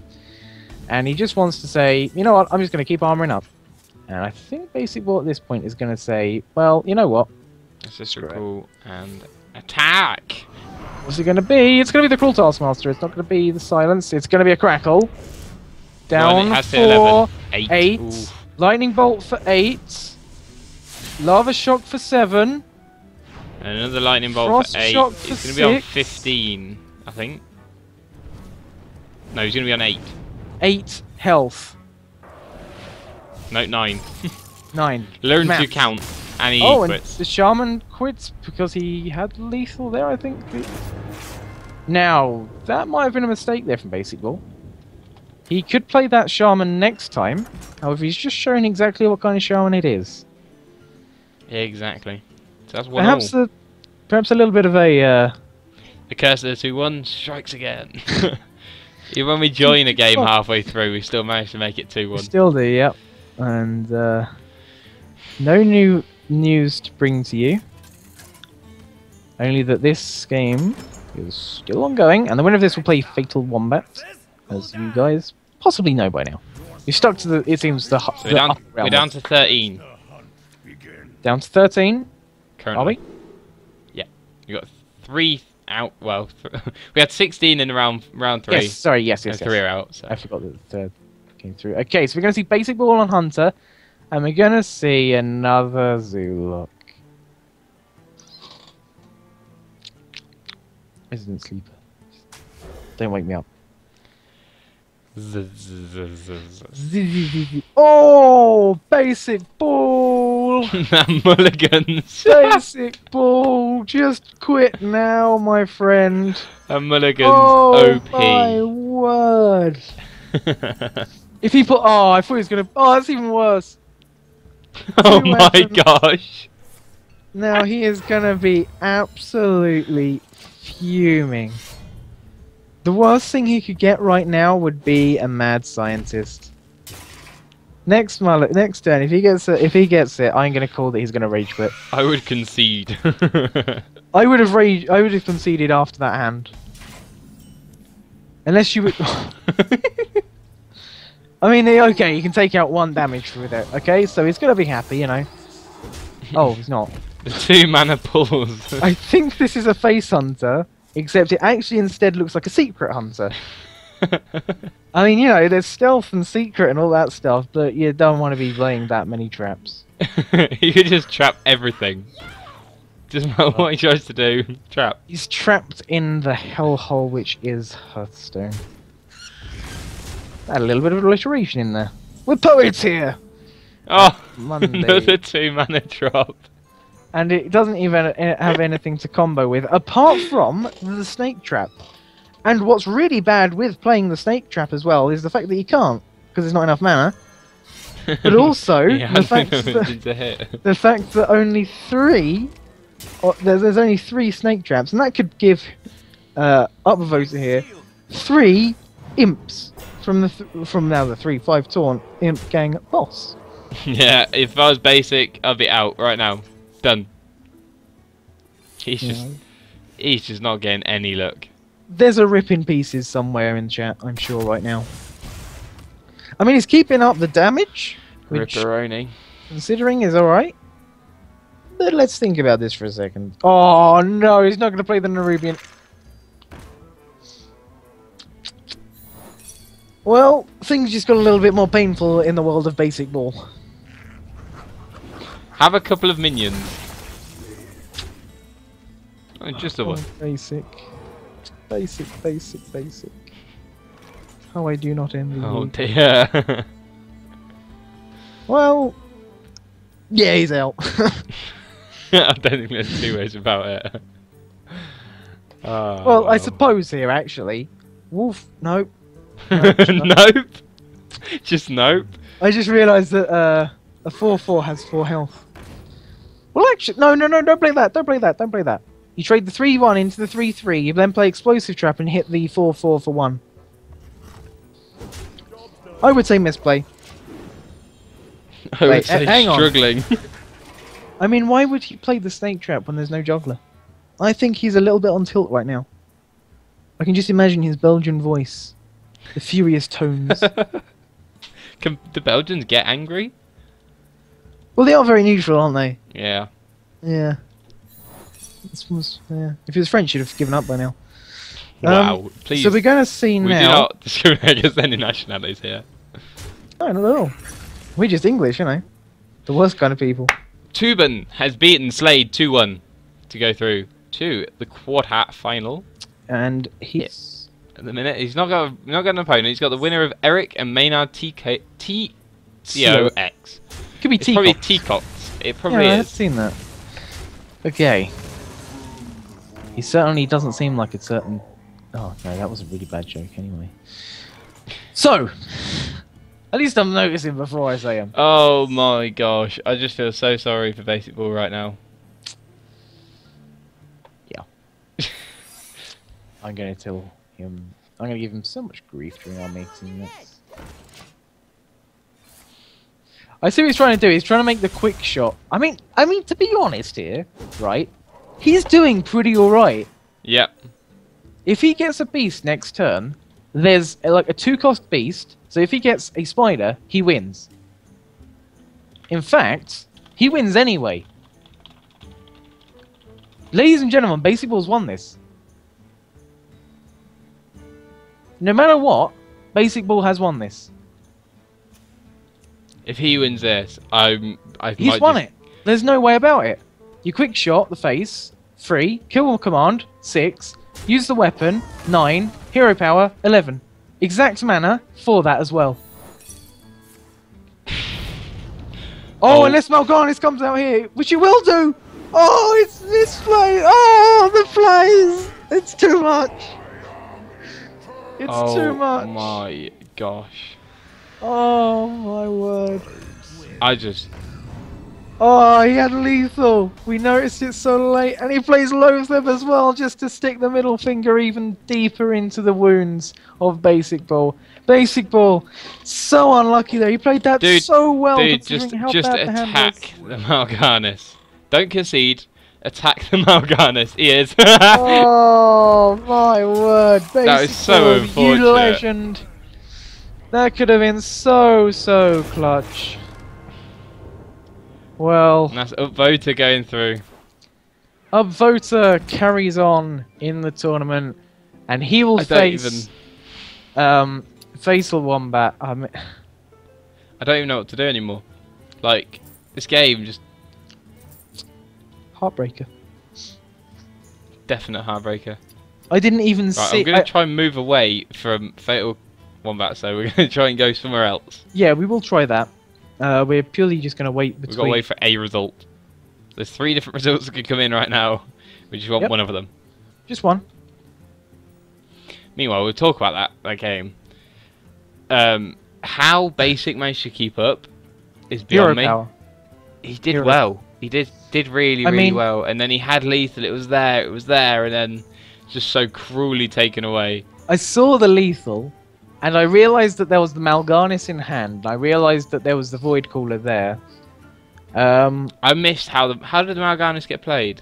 And he just wants to say, you know what, I'm just going to keep armoring up. And I think basic ball at this point is going to say, well, you know what, Ancestral and attack. what's it going to be? It's going to be the Cruel Taskmaster. It's not going to be the Silence. It's going to be a Crackle. Down four. 11. 8. eight. Lightning Bolt for eight. Lava Shock for seven. And another lightning bolt Frost for 8. shock for It's going to be on 15, I think. No, he's going to be on 8. Eight health. No, 9. Nine. Learn to count. And he Oh, and the shaman quits because he had lethal there, I think. Now, that might have been a mistake there from Basic Ball. He could play that shaman next time. However, he's just showing exactly what kind of shaman it is. Yeah, Exactly. So that's one Perhaps all. a, perhaps a little bit of a. Uh, The curse of the 2 1 strikes again. Even when we join a game halfway through, we still manage to make it 2 1. Still do, yep. And uh, no new news to bring to you. Only that this game is still ongoing, and the winner of this will play Fatal Wombat, as you guys possibly know by now. You've stuck to the, it seems, the, So the we're down, we're down to 13 down to 13, currently. are we? Yeah. We got three out. Well, th- we had 16 in round round three. Yes, sorry, yes, and yes, three yes. are out. So. I forgot that the third came through. Okay, so we're going to see Basic Ball on Hunter, and we're going to see another Zoolock. Resident Sleeper. Don't wake me up. Oh, basic ball. mulligans. Basic ball. Just quit now, my friend. A mulligan's Oh OP. my word! If he put, oh, I thought he was gonna. Oh, that's even worse. oh my gosh. Now he is gonna be absolutely fuming. The worst thing he could get right now would be a mad scientist. Next mullet, next turn, if he gets it, if he gets it, I'm gonna call that he's gonna rage quit. I would concede. I would have rage, I would have conceded after that hand. Unless you would. I mean, eh, okay, you can take out one damage with it. Okay, so he's gonna be happy, you know. Oh, he's not. the two mana pulls. I think this is a face hunter, except it actually instead looks like a secret hunter. I mean, you know, there's stealth and secret and all that stuff, but you don't want to be laying that many traps. you could just trap everything. Doesn't matter what he tries to do. Trap. He's trapped in the hellhole which is Hearthstone. Had a little bit of alliteration in there. We're poets here! Oh, Monday. another two mana drop. And it doesn't even uh, have anything to combo with, apart from the snake trap. And what's really bad with playing the snake trap as well is the fact that you can't, because there's not enough mana. But also, yeah, the fact that- the fact that only three, or there's, there's only three snake traps, and that could give uh, upvoter here three imps from the th- from now the three five taunt imp gang boss. Yeah, if I was basic, I'd be out right now. Done. He's just he's just not getting any look. There's a rip in pieces somewhere in chat, I'm sure right now. I mean, he's keeping up the damage, which Ripperoni. considering is alright. But let's think about this for a second. Oh no, he's not going to play the Nerubian. Well, things just got a little bit more painful in the world of basic ball. Have a couple of minions. Oh, just the Oh, one. basic. Basic, basic, basic. How I do not envy Oh you. dear. Well, yeah, he's out. I don't think there's two ways about it. Oh, well, I oh. suppose here, actually. Wolf, nope. nope. Just nope. I just realised that uh, a 4-4 has 4 health. Well, actually, no, no, no, don't play that, don't play that, don't play that. You trade the 3-1 into the 3-3, you then play Explosive Trap and hit the 4-4 for 1. I would say misplay. I would say hang on. struggling. I mean, why would he play the Snake Trap when there's no Juggler? I think he's a little bit on tilt right now. I can just imagine his Belgian voice. The furious tones. Can the Belgians get angry? well, they are very neutral, aren't they? Yeah. Yeah. This was, yeah. If it was French, you'd have given up by now. Um, Wow. Please. So we're going to see we do now. not discriminate against any nationalities here. No, not at all. We're just English, you know. The worst kind of people. Teuben has beaten Slade 2 1 to go through to the quad hat final. And he's. At the minute, he's not got a, not got an opponent. He's got the winner of Eric and Maynard TK T C O X. Could be It's probably. Teacox. It probably yeah, I've seen that. Okay. He certainly doesn't seem like a certain. Oh no, that was a really bad joke. Anyway. So, at least I'm noticing before I say them. Oh my gosh! I just feel so sorry for Basic Ball right now. Yeah. I'm going to tell him. I'm going to give him so much grief during our meeting. I see what he's trying to do. He's trying to make the quick shot. I mean, I mean to be honest here, right? He's doing pretty all right. Yep. If he gets a beast next turn, there's like a two-cost beast. So if he gets a spider, he wins. In fact, he wins anyway. Ladies and gentlemen, Basic Ball's won this. No matter what, Basic Ball has won this. If he wins this, I'm. I He's won just- it. There's no way about it. You quick shot the face, three, kill command, six, use the weapon, nine, Hero power 11. Exact mana for that as well. Oh, Oh. unless Mal'Ganis comes out here, which he will do. Oh, it's this flame. Oh, the flames. It's too much. It's oh too much. my gosh. Oh my word. I just Oh, he had lethal. We noticed it so late, and he plays Loatheb as well, just to stick the middle finger even deeper into the wounds of Basic Ball. Basic Ball, so unlucky there. He played that Dude, so well, dude, just just bad the attack the Mal'Ganis. Don't concede. Attack the Mal'Ganis. He is. oh my word! Basic That is so Ball, You unfortunate. legend. That could have been so so clutch. Well, And that's Upvoter going through. Upvoter carries on in the tournament, and he will I don't face even. um, Fatal Wombat. I mean, I don't even know what to do anymore. Like this game, just Heartbreaker. definite heartbreaker. I didn't even Right, see. I'm gonna I- try and move away from Fatal Wombat, so we're gonna try and go somewhere else. yeah, we will try that. Uh, we're purely just going to wait between. We've got to wait for a result. There's three different results that could come in right now. We just want Yep. one of them. Just one. Meanwhile, we'll talk about that that game. Um, how basic managed to keep up is Hero beyond me. power. He did Hero. well. He did did really I really mean- well, and then he had lethal. It was there. It was there, and then just so cruelly taken away. I saw the lethal, and I realised that there was the Mal'Ganis in hand. I realised that there was the Void Caller there. Um, I missed how the how did the Mal'Ganis get played?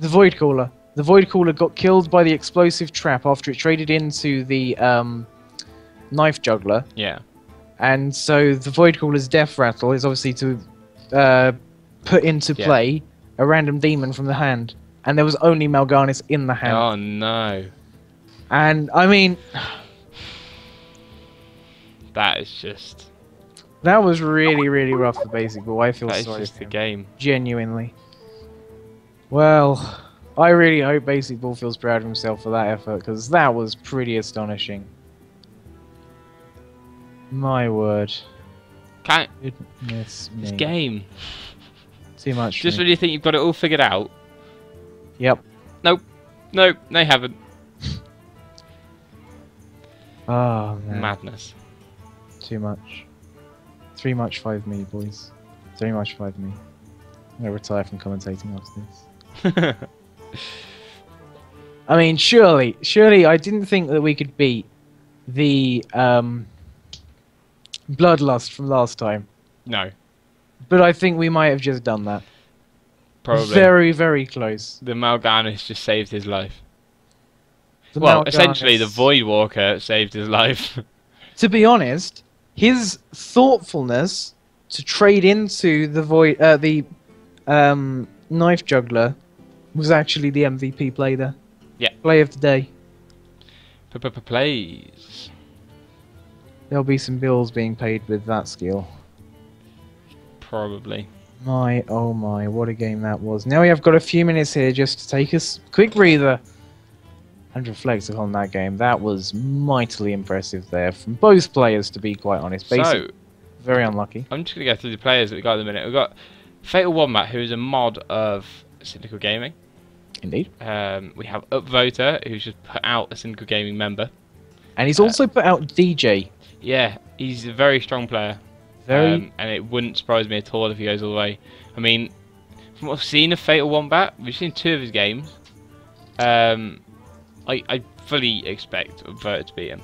the Void Caller. The Void Caller got killed by the explosive trap after it traded into the um, Knife Juggler. Yeah. And so the Void Caller's Death Rattle is obviously to uh, put into Yeah. play a random demon from the hand. And there was only Mal'Ganis in the hand. Oh no, And I mean, that is just that was really, really rough for Basic Ball. I feel that is sorry just for the him. game. Genuinely. Well, I really hope Basic Ball feels proud of himself for that effort because that was pretty astonishing. My word. Can't Goodness this me. game. Too much. Just when you think you've got it all figured out, Yep. Nope. Nope. No, they haven't. Oh, man. Madness. Too much. Three much five me, boys. Three much five me. I'm gonna retire from commentating after this. I mean, surely, surely, I didn't think that we could beat the um, bloodlust from last time, no, but I think we might have just done that. probably. Very, very close. The Mal'Ganis just saved his life. The well, Mal'Ganis- essentially, the Void Walker saved his life. To be honest, his thoughtfulness to trade into the void, uh, the um, knife juggler, was actually the MVP play there. Yeah. Play of the day. Plays. There'll be some bills being paid with that skill. Probably. My oh my, what a game that was. Now we have got a few minutes here just to take a quick breather and reflect upon that game. That was mightily impressive there from both players, to be quite honest. Basic, So, very unlucky. I'm just going to go through the players that we got at the minute. We've got Fatal Wombat, who is a mod of Syndical Gaming. Indeed. Um, we have Upvoter, who's just put out a Syndical Gaming member. And he's Uh, also put out DJ. Yeah, he's a very strong player. Very Um, and it wouldn't surprise me at all if he goes all the way. I mean, from what I've seen of Fatal Wombat, we've seen two of his games. Um, I, I fully expect Upvoter to beat him.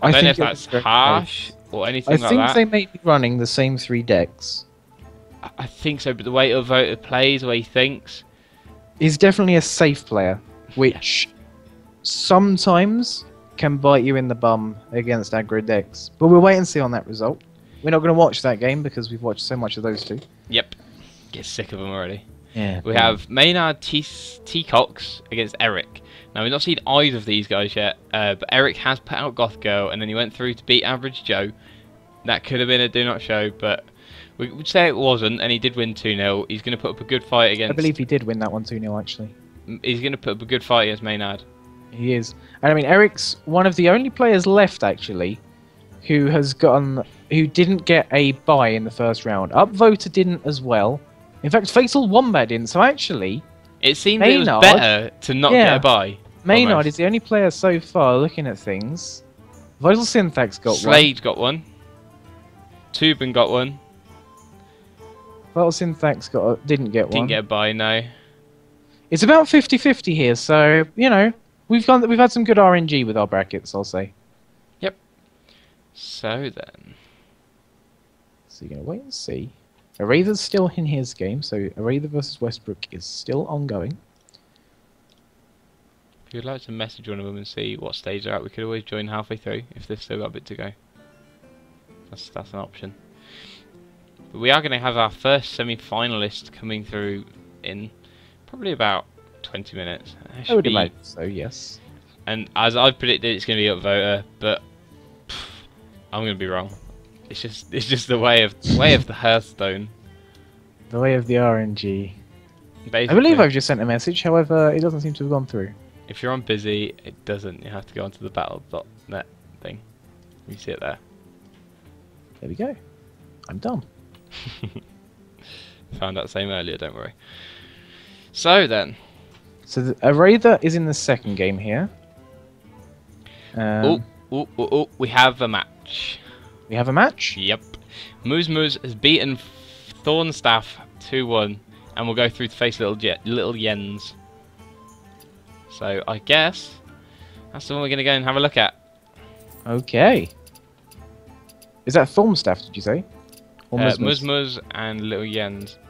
I, don't know if think that's harsh close. or I anything like that. I think that. they may be running the same three decks. I- I think so, but the way Upvoter plays, the way he thinks, He's definitely a safe player, which sometimes can bite you in the bum against aggro decks. But we'll wait and see on that result. We're not going to watch that game because we've watched so much of those two. yep, get sick of them already. Yeah. We have Maynard T- Teacox against Eric. Now, we've not seen either of these guys yet, uh, but Eric has put out Goth Girl, and then he went through to beat Average Joe. That could have been a do not show, but we would say it wasn't, and he did win 2 0. He's going to put up a good fight against. I believe he did win that one 2 0 actually. He's going to put up a good fight against Maynard. He is. And I mean, Eric's one of the only players left, actually, who has gotten. who didn't get a buy in the first round. Upvoter didn't as well. In fact, Fatal Wombat didn't. So actually, It seemed it was Maynard? better to not Yeah. get a buy. Maynard Almost. is the only player so far looking at things. Vital Syntax got one. Slade got one. Teuben got one. Vital Syntax got a, didn't get one. Didn't get a buy, no. It's about 50-50 here, so you know we've gone. We've had some good RNG with our brackets. I'll say. So then. So you're gonna wait and see. Arather's still in his game, so Arather versus Westbrook is still ongoing. If you'd like to message one of them and see what stage they're at, we could always join halfway through if they've still got a bit to go. That's that's an option. But we are going to have our first semi-finalist coming through in probably about 20 minutes. I would imagine so. Yes. And as I've predicted, it's going to be upvoter, but I'm going to be wrong. It's just it's just the way of way of the Hearthstone. The way of the RNG. Basically, I believe I've just sent a message. However, it doesn't seem to have gone through. If you're on busy, it doesn't. You have to go onto the battle.net thing. You see it there. There we go. I'm done. Found out the same earlier, don't worry. So then, So the, Arather is in the second game here. Um, oh, oh, oh, oh, we have a match. We have a match. Yep. Moose Moose has beaten Thornstaff 2 1, and we'll go through to face little, Je- little Jens. So I guess that's the one we're going to go and have a look at. Okay. Is that Thornstaff, Did you say? Or Uh, Muzmuz? And little Jens. Do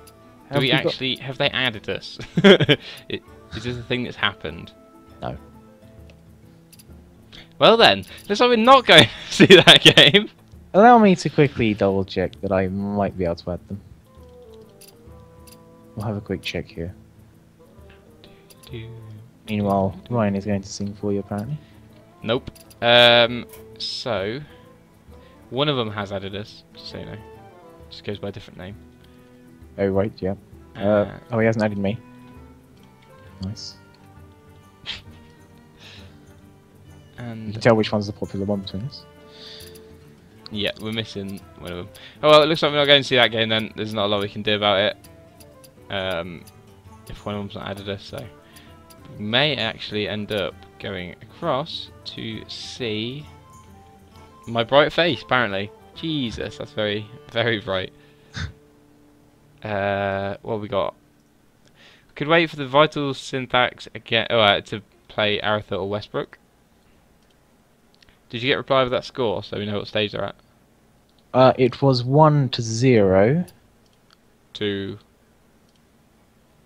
Have we we got- actually, have they added us? it, is this a thing that's happened? No. Well then, looks like we're not going to see that game. Allow me to quickly double check that I might be able to add them. We'll have a quick check here. Meanwhile, Ryan is going to sing for you apparently. Nope. Um, so, one of them has added us, just so you know. Just goes by a different name. Oh right, yeah. Uh, Uh, oh, he hasn't added me. Nice. You and can tell which one's the popular one between us. yeah, we're missing one of them. Oh well, it looks like we're not going to see that game then. There's not a lot we can do about it. Um, if one of them's not added us, so we may actually end up going across to see my bright face. Apparently, Jesus, that's very, very bright. uh, what have we got? Could wait for the vital syntax again. Oh, uh, to play Arather or Westbrook. Did you get a reply with that score so we know what stage they're at? Uh, it was one to zero. To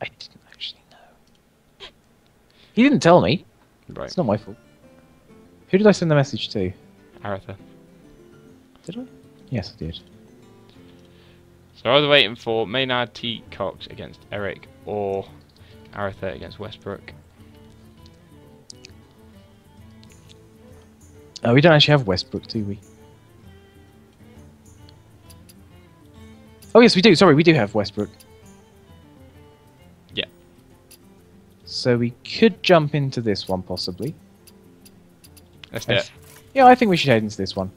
I didn't actually know. He didn't tell me. right, It's not my fault. Who did I send the message to? Arather. Did I? Yes, I did. So I was waiting for Maynard TcoX against Eric or Arather against Westbrook. Oh, we don't actually have Westbrook, do we? Oh yes, we do. Sorry, we do have Westbrook. Yeah. So we could jump into this one possibly. Let's do it. Yeah, I think we should head into this one.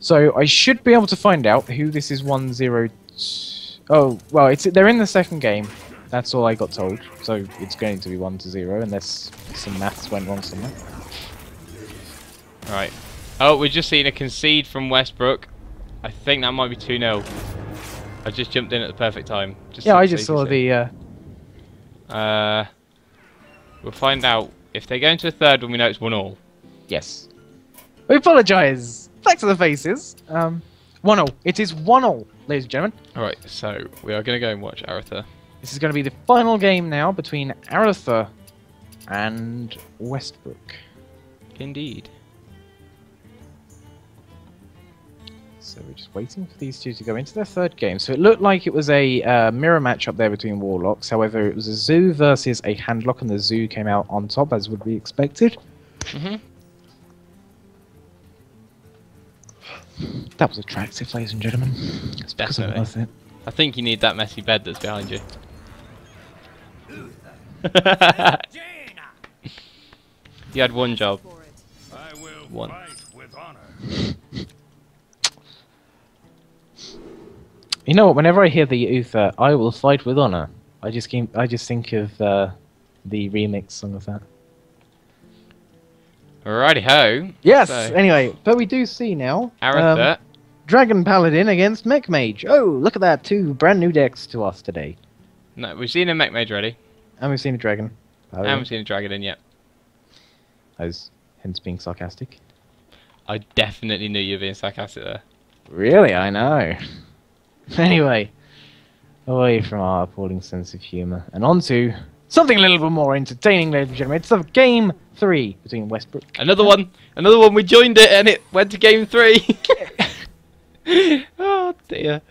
So I should be able to find out who this is one zero. T- oh well, it's they're in the second game. That's all I got told. So it's going to be one to zero unless some maths went wrong somewhere. Right. Oh, we're just seeing a concede from Westbrook. I think that might be 2 0. I just jumped in at the perfect time. Just Yeah, I just saw the. Uh, Uh, we'll find out. If they go into a third one, we know it's 1 all. yes. We apologise. Back to the faces. Um, one all. It is one all, ladies and gentlemen. Alright, so we are going to go and watch Arather. This is going to be the final game now between Arather and Westbrook. Indeed. So we're just waiting for these two to go into their third game. So it looked like it was a uh, mirror match up there between Warlocks. However, it was a Zoo versus a Handlock, and the Zoo came out on top, as would be expected. hmm That was attractive, ladies and gentlemen. It's I'm Definitely. worth it. I think you need that messy bed that's behind you. You had one job. One. You know what? Whenever I hear the Uther, I will fight with honor. I just keep, I just think of uh, the remix song of that. Alrighty ho. Yes. So- Anyway, but we do see now. um, Dragon Paladin against Mech Mage. Oh, look at that! Two brand new decks to us today, no, we've seen a mech mage already. and we've seen a dragon. I Paladin. haven't seen a dragon in yet. I was hence being sarcastic. I definitely knew you were being sarcastic there. Really, I know. anyway, away from our appalling sense of humour and on to something a little bit more entertaining, ladies and gentlemen. It's of Game Three between Westbrook. Another one. Another one. We joined it and it went to game three. oh dear.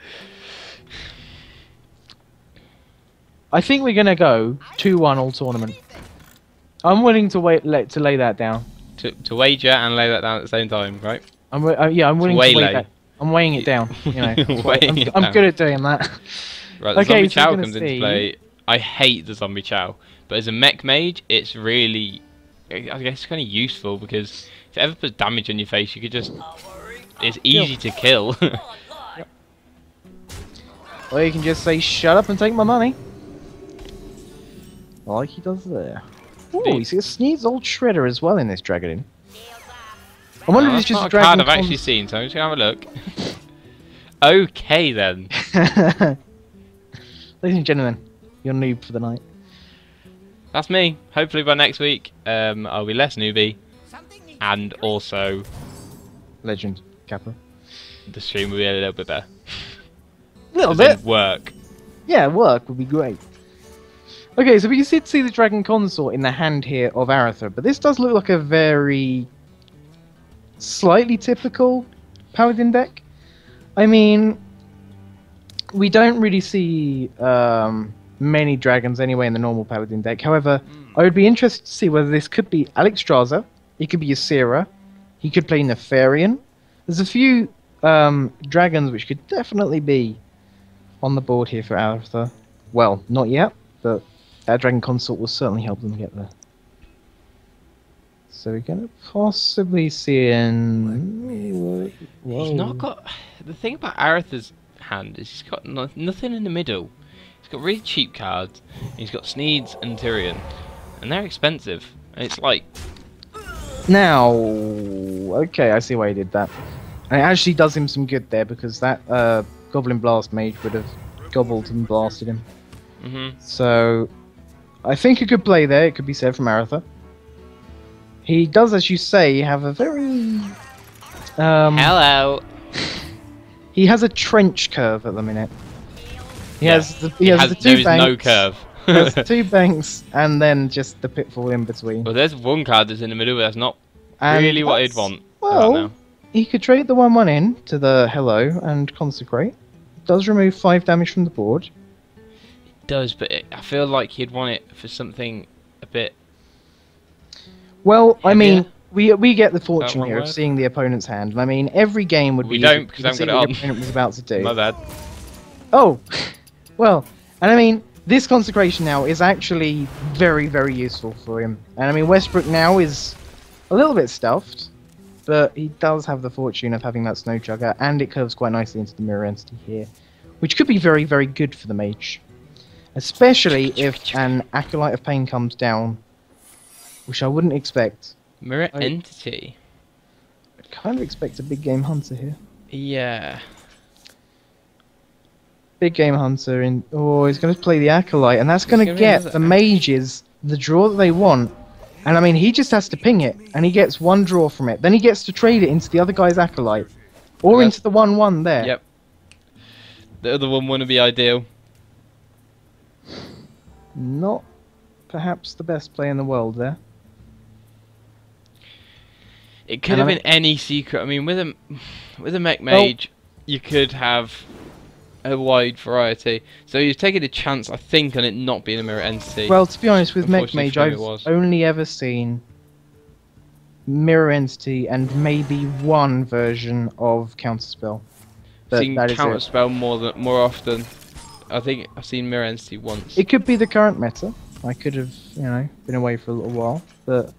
I think we're gonna go two-one all tournament. I'm willing to wait let, to lay that down. To, to wager and lay that down at the same time, right? I'm uh, yeah, I'm willing to waylay. That. I'm weighing it down. You know, I'm, it I'm down. good at doing that. Right, the Okay, zombie so chow comes see- into play. I hate the zombie chow, but as a mech mage, it's really, I guess, kind of useful because if it ever puts damage on your face, you could just, it's easy to kill. Or you can just say, "Shut up and take my money," like he does there. Ooh, he's you see a Sneed's old shredder as well in this dragon. I wonder Now, if it's that's just not a a dragon. card I've actually seen, so I'm just gonna have a look. okay then. Ladies and gentlemen, you're noob for the night. That's me. Hopefully by next week, um, I'll be less newbie, and also Legend Kappa. the stream will be a little bit better. A little As bit. in Work. Yeah, work would be great. Okay, so we can see the Dragon Consort in the hand here of Arather, but this does look like a very slightly typical Paladin deck. I mean, we don't really see um, many dragons anyway in the normal Paladin deck. However, I would be interested to see whether this could be Alexstrasza, it could be Ysera, he could play Nefarian. There's a few um, dragons which could definitely be on the board here for Arather. Well, not yet, but that Dragon Consort will certainly help them get there. So we're gonna possibly see in. He's not got. The thing about Arather's hand is he's got no, nothing in the middle. He's got really cheap cards. He's got Sneeds and Tirion, and they're expensive. And it's like Now, okay, I see why he did that. And it actually does him some good there because that uh, Goblin Blast Mage would have gobbled and blasted him. hmm So, I think a good play there, it could be said from Arather. He does, as you say, have a very. Um, Hello. He has a trench curve at the minute. He Yeah. has the he, He has, has- the two is banks. no curve. he has the two banks and then just the pitfall in between. well, there's one card that's in the middle, but that's not And really what I'd want. Well, he could trade the one one in to the hello and consecrate. Does remove five damage from the board. It does, but it, I feel like he'd want it for something a bit. Well, I mean, we we get the fortune here of seeing the opponent's hand. I mean, every game would We be. don't, because can I haven't see got what. Your opponent was about to do. My bad. Oh, well, and I mean, this consecration now is actually very, very useful for him. And I mean, Westbrook now is a little bit stuffed, but he does have the fortune of having that Snowchugger, and it curves quite nicely into the mirror entity here, which could be very, very good for the mage. Especially if an Acolyte of Pain comes down, which I wouldn't expect. Mirror I- entity. I kind of expect a big game hunter here. Yeah. Big game hunter in. Oh, he's going to play the acolyte, and that's going to get the mages the draw that they want. And I mean, he just has to ping it, and he gets one draw from it. Then he gets to trade it into the other guy's acolyte, or Well, into the one-one there. Yep. The other one wouldn't be ideal. Not perhaps the best play in the world there. It could And have I been any secret. I mean, with a with a mech mage, you could have a wide variety. So you've taken a chance, I think, on it not being a mirror entity. Well, to be honest, with Mech Mage, for him, it I've was. only ever seen Mirror Entity and maybe one version of Counterspell. But seen that is counter it. spell more than more often. I think I've seen mirror entity once. It could be the current meta. I could have, you know, been away for a little while, but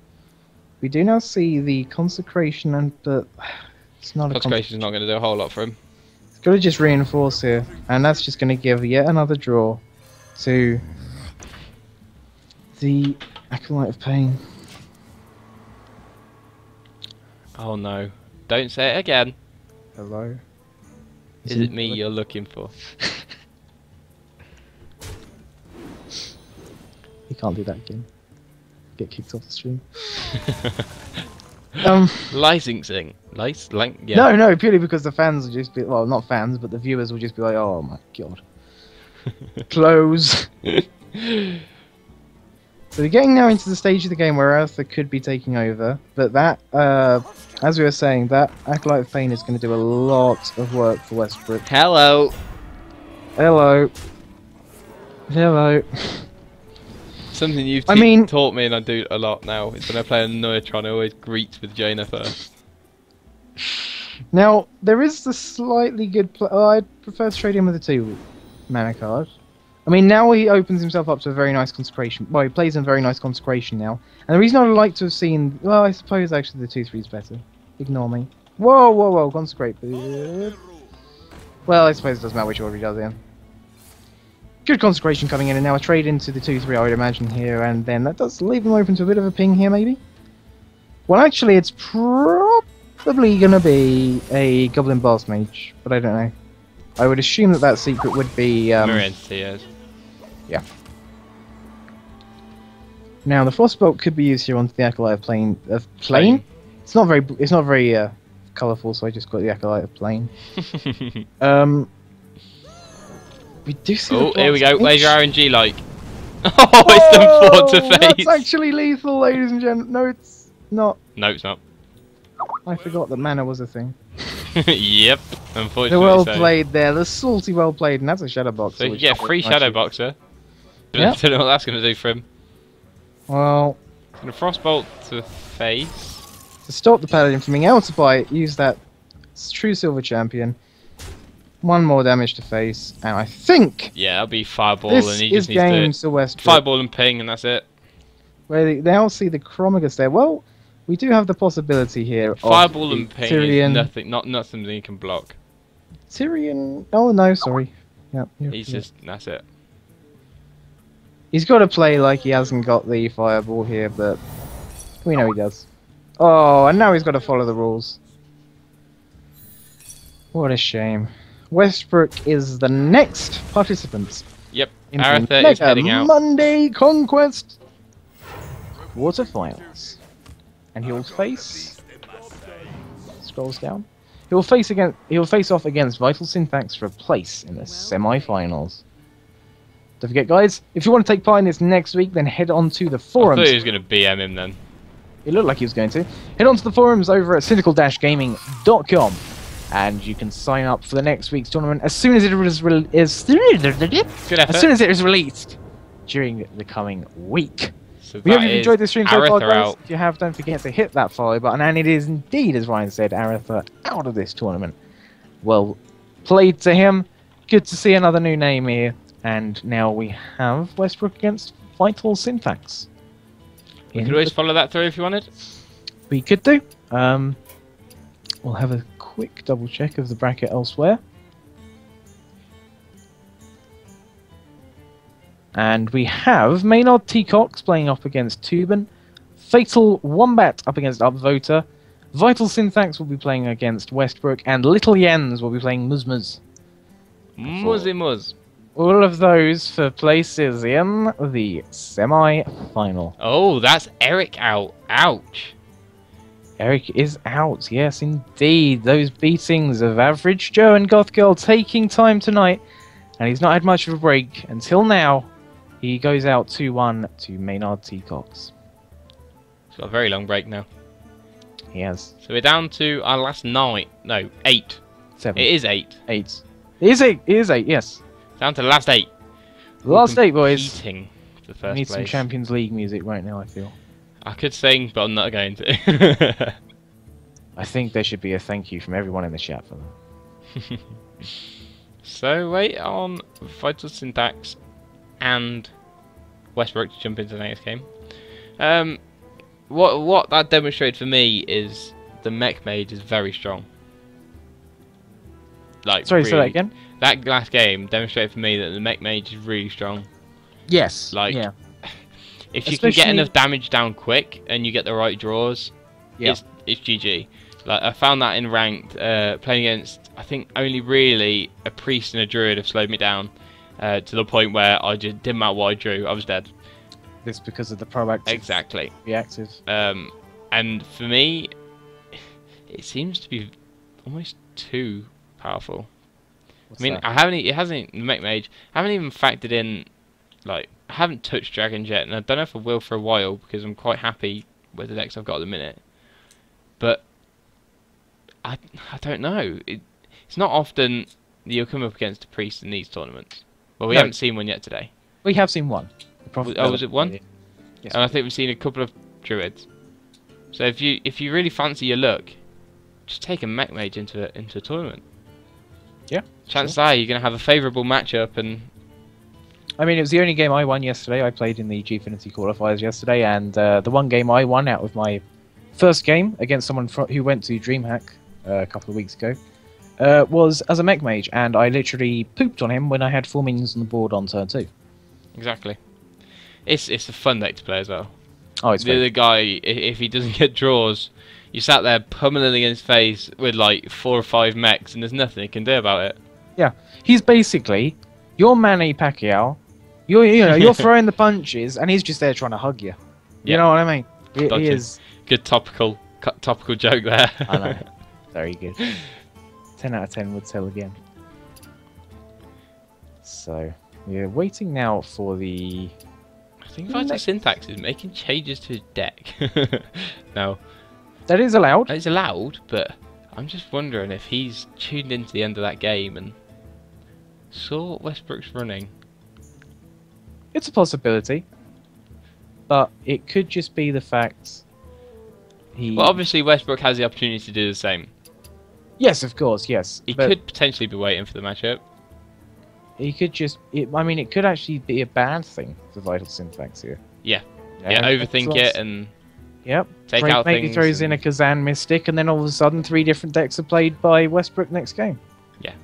we do now see the consecration, and but it's not a Consecration's not going to do a whole lot for him. It's got to just reinforce here, and that's just going to give yet another draw to the acolyte of pain. Oh no. Don't say it again. Hello. Is it me you're looking for? You can't do that again. Get kicked off the stream. um, Licensing. Lic- like, yeah. No, no, purely because the fans will just be well, not fans, but the viewers will just be like, "Oh my god, close." so we're getting now into the stage of the game where Arthur could be taking over, but that, uh, as we were saying, that acolyte of pain is going to do a lot of work for Westbrook. Hello. Hello. Hello. Something you've I mean- taught me and I do a lot now is when I play a Neutron, I always greet with Jaina first. Now there is the slightly good. Pl- oh, I'd prefer to trade him with a two mana card. I mean, now he opens himself up to a very nice consecration. Well, he plays in very nice consecration now. And the reason I'd like to have seen, well, I suppose actually the two three is better. Ignore me. Whoa, whoa, whoa! Consecrate. Well, I suppose it doesn't matter which order he does it in. Good consecration coming in, and now a trade into the two three. I would imagine here, and then that does leave him open to a bit of a ping here, maybe. Well, actually, it's probably gonna be a Goblin Boss Mage, but I don't know. I would assume that that secret would be. Um, yes. Now the frostbolt could be used here onto the acolyte of plane of plane. It's not very it's not very uh, colourful, so I just got the acolyte of plane. Um, we do see. the oh, here we go. Where's your. RNG like? Oh, it's done oh, four to Whoa, face. That's actually lethal, ladies and gentlemen. No, it's not. No, it's not. I forgot that mana was a thing. yep, The unfortunately. well so. played there. The salty well played, and that's a shadow box. So you get free Shadow actually- Boxer. Yep. I don't know what that's going to do for him. Well, Gonna Frostbolt to face. to stop the paladin from being able to buy it, use that Truesilver Champion. One more damage to face, and I think Yeah, that'll be Fireball this and he is just needs game to... Westbrook. Fireball and ping and that's it. Where they now see the Chromaggus there. Well, we do have the possibility here Fireball and ping Tirion. nothing, not, not something he can block. Tirion. Oh no, sorry. Yep. yep, He's yep. just, that's it. He's got to play like he hasn't got the fireball here, but we know he does. Oh, and now he's got to follow the rules. What a shame. Westbrook is the next participant Yep, Arather is heading out. Monday Conquest quarterfinals, and he'll face. Scrolls down. He'll face against. He'll face off against Vital Syntax for a place in the semi-finals. Don't forget, guys. If you want to take part in this next week, then head on to the I forums. thought he was going to BM him then. It looked like he was going to. Head on to the forums over at syndical-gaming.com and you can sign up for the next week's tournament as soon as it is, re- is Good as soon as it is released during the coming week. So We hope you've enjoyed this stream so far, guys. If you have, don't forget to hit that follow button. And it is indeed, as Ryan said, Arather out of this tournament. Well played to him. Good to see another new name here. And now we have Westbrook against Vital Syntax. You In could always follow that through if you wanted. we could do. Um, we'll have a quick double check of the bracket elsewhere. And we have Maynard TcoX playing up against Teuben, Fatal Wombat up against Upvoter, Vital Syntax will be playing against Westbrook, and Little Yens will be playing Muzmuz. Muzzy muzz. All of those for places in the semi-final. Oh, that's Eric out. Ouch. Eric is out, yes, indeed. Those beatings of Average Joe and Goth Girl taking time tonight, and he's not had much of a break until now. He goes out 2 1 to Maynard TcoX. It's got a very long break now. He has So we're down to our last nine. No, eight. 7. It is eight. 8. It is 8, it is 8, yes. Down to the last eight. The last 8, boys. Competing for the We first need some. Champions League music right now, I feel. I could sing, but I'm not going to. I think there should be a thank you from everyone in the chat for that. so wait on Vital Syntax and Westbrook to jump into the next game. Um, what what that demonstrated for me is the mech mage is very strong. Like Sorry, say that again. That last game demonstrated for me that the mech mage is really strong. Yes. Like, yeah. If you can get enough damage down quick and you get the right draws, Yeah. it's it's GG. Like I found that in ranked, uh, playing against I think only really a priest and a druid have slowed me down uh, to the point where I just didn't matter what I drew, I was dead. This because of the proactive Exactly. reactive. Um, and for me, it seems to be almost too powerful. What's I mean, that? I haven't. It hasn't. The mech mage. I haven't even factored in, like, I haven't touched dragons yet, and I don't know if I will for a while because I'm quite happy with the decks I've got at the minute. But I, I don't know. It, it's not often you'll come up against a priest in these tournaments. Well, we No. haven't seen one yet today, we have seen one. The Prophet Oh, was it one? Yes. and I think we've seen a couple of druids. So if you if you really fancy your luck, just take a mech mage into a, into a tournament. Yeah, Chances are you're going to have a favourable matchup, and I mean, it was the only game I won yesterday. I played in the Gfinity qualifiers yesterday, and uh, the one game I won out of my first game against someone fro- who went to DreamHack uh, a couple of weeks ago uh, was as a mech mage, and I literally pooped on him when I had four minions on the board on turn two. exactly. It's it's a fun deck to play as well. Oh, it's the other guy, if he doesn't get draws, you sat there pummeling his face with like four or five mechs, and there's nothing he can do about it. Yeah, he's basically your Manny Pacquiao. You're you know you're throwing the punches, and he's just there trying to hug you. You Yeah. know what I mean? He, he is. Good topical topical joke there. I know. Very good. Ten out of ten would tell again. So we're waiting now for the. I think Vital Syntax is making changes to his deck. no, That is allowed. it's allowed, but I'm just wondering if he's tuned into the end of that game and saw Westbrook's running. It's a possibility, but it could just be the fact. He. Well, obviously Westbrook has the opportunity to do the same. yes, of course, yes. He could potentially be waiting for the matchup. He could just. It, I mean, it could actually be a bad thing for Vital Syntax here. Yeah. Yeah, Yeah, overthink it and Yep. take Throw- out maybe things. throws in a Kezan Mystic, and then all of a sudden, three different decks are played by Westbrook next game. Yeah.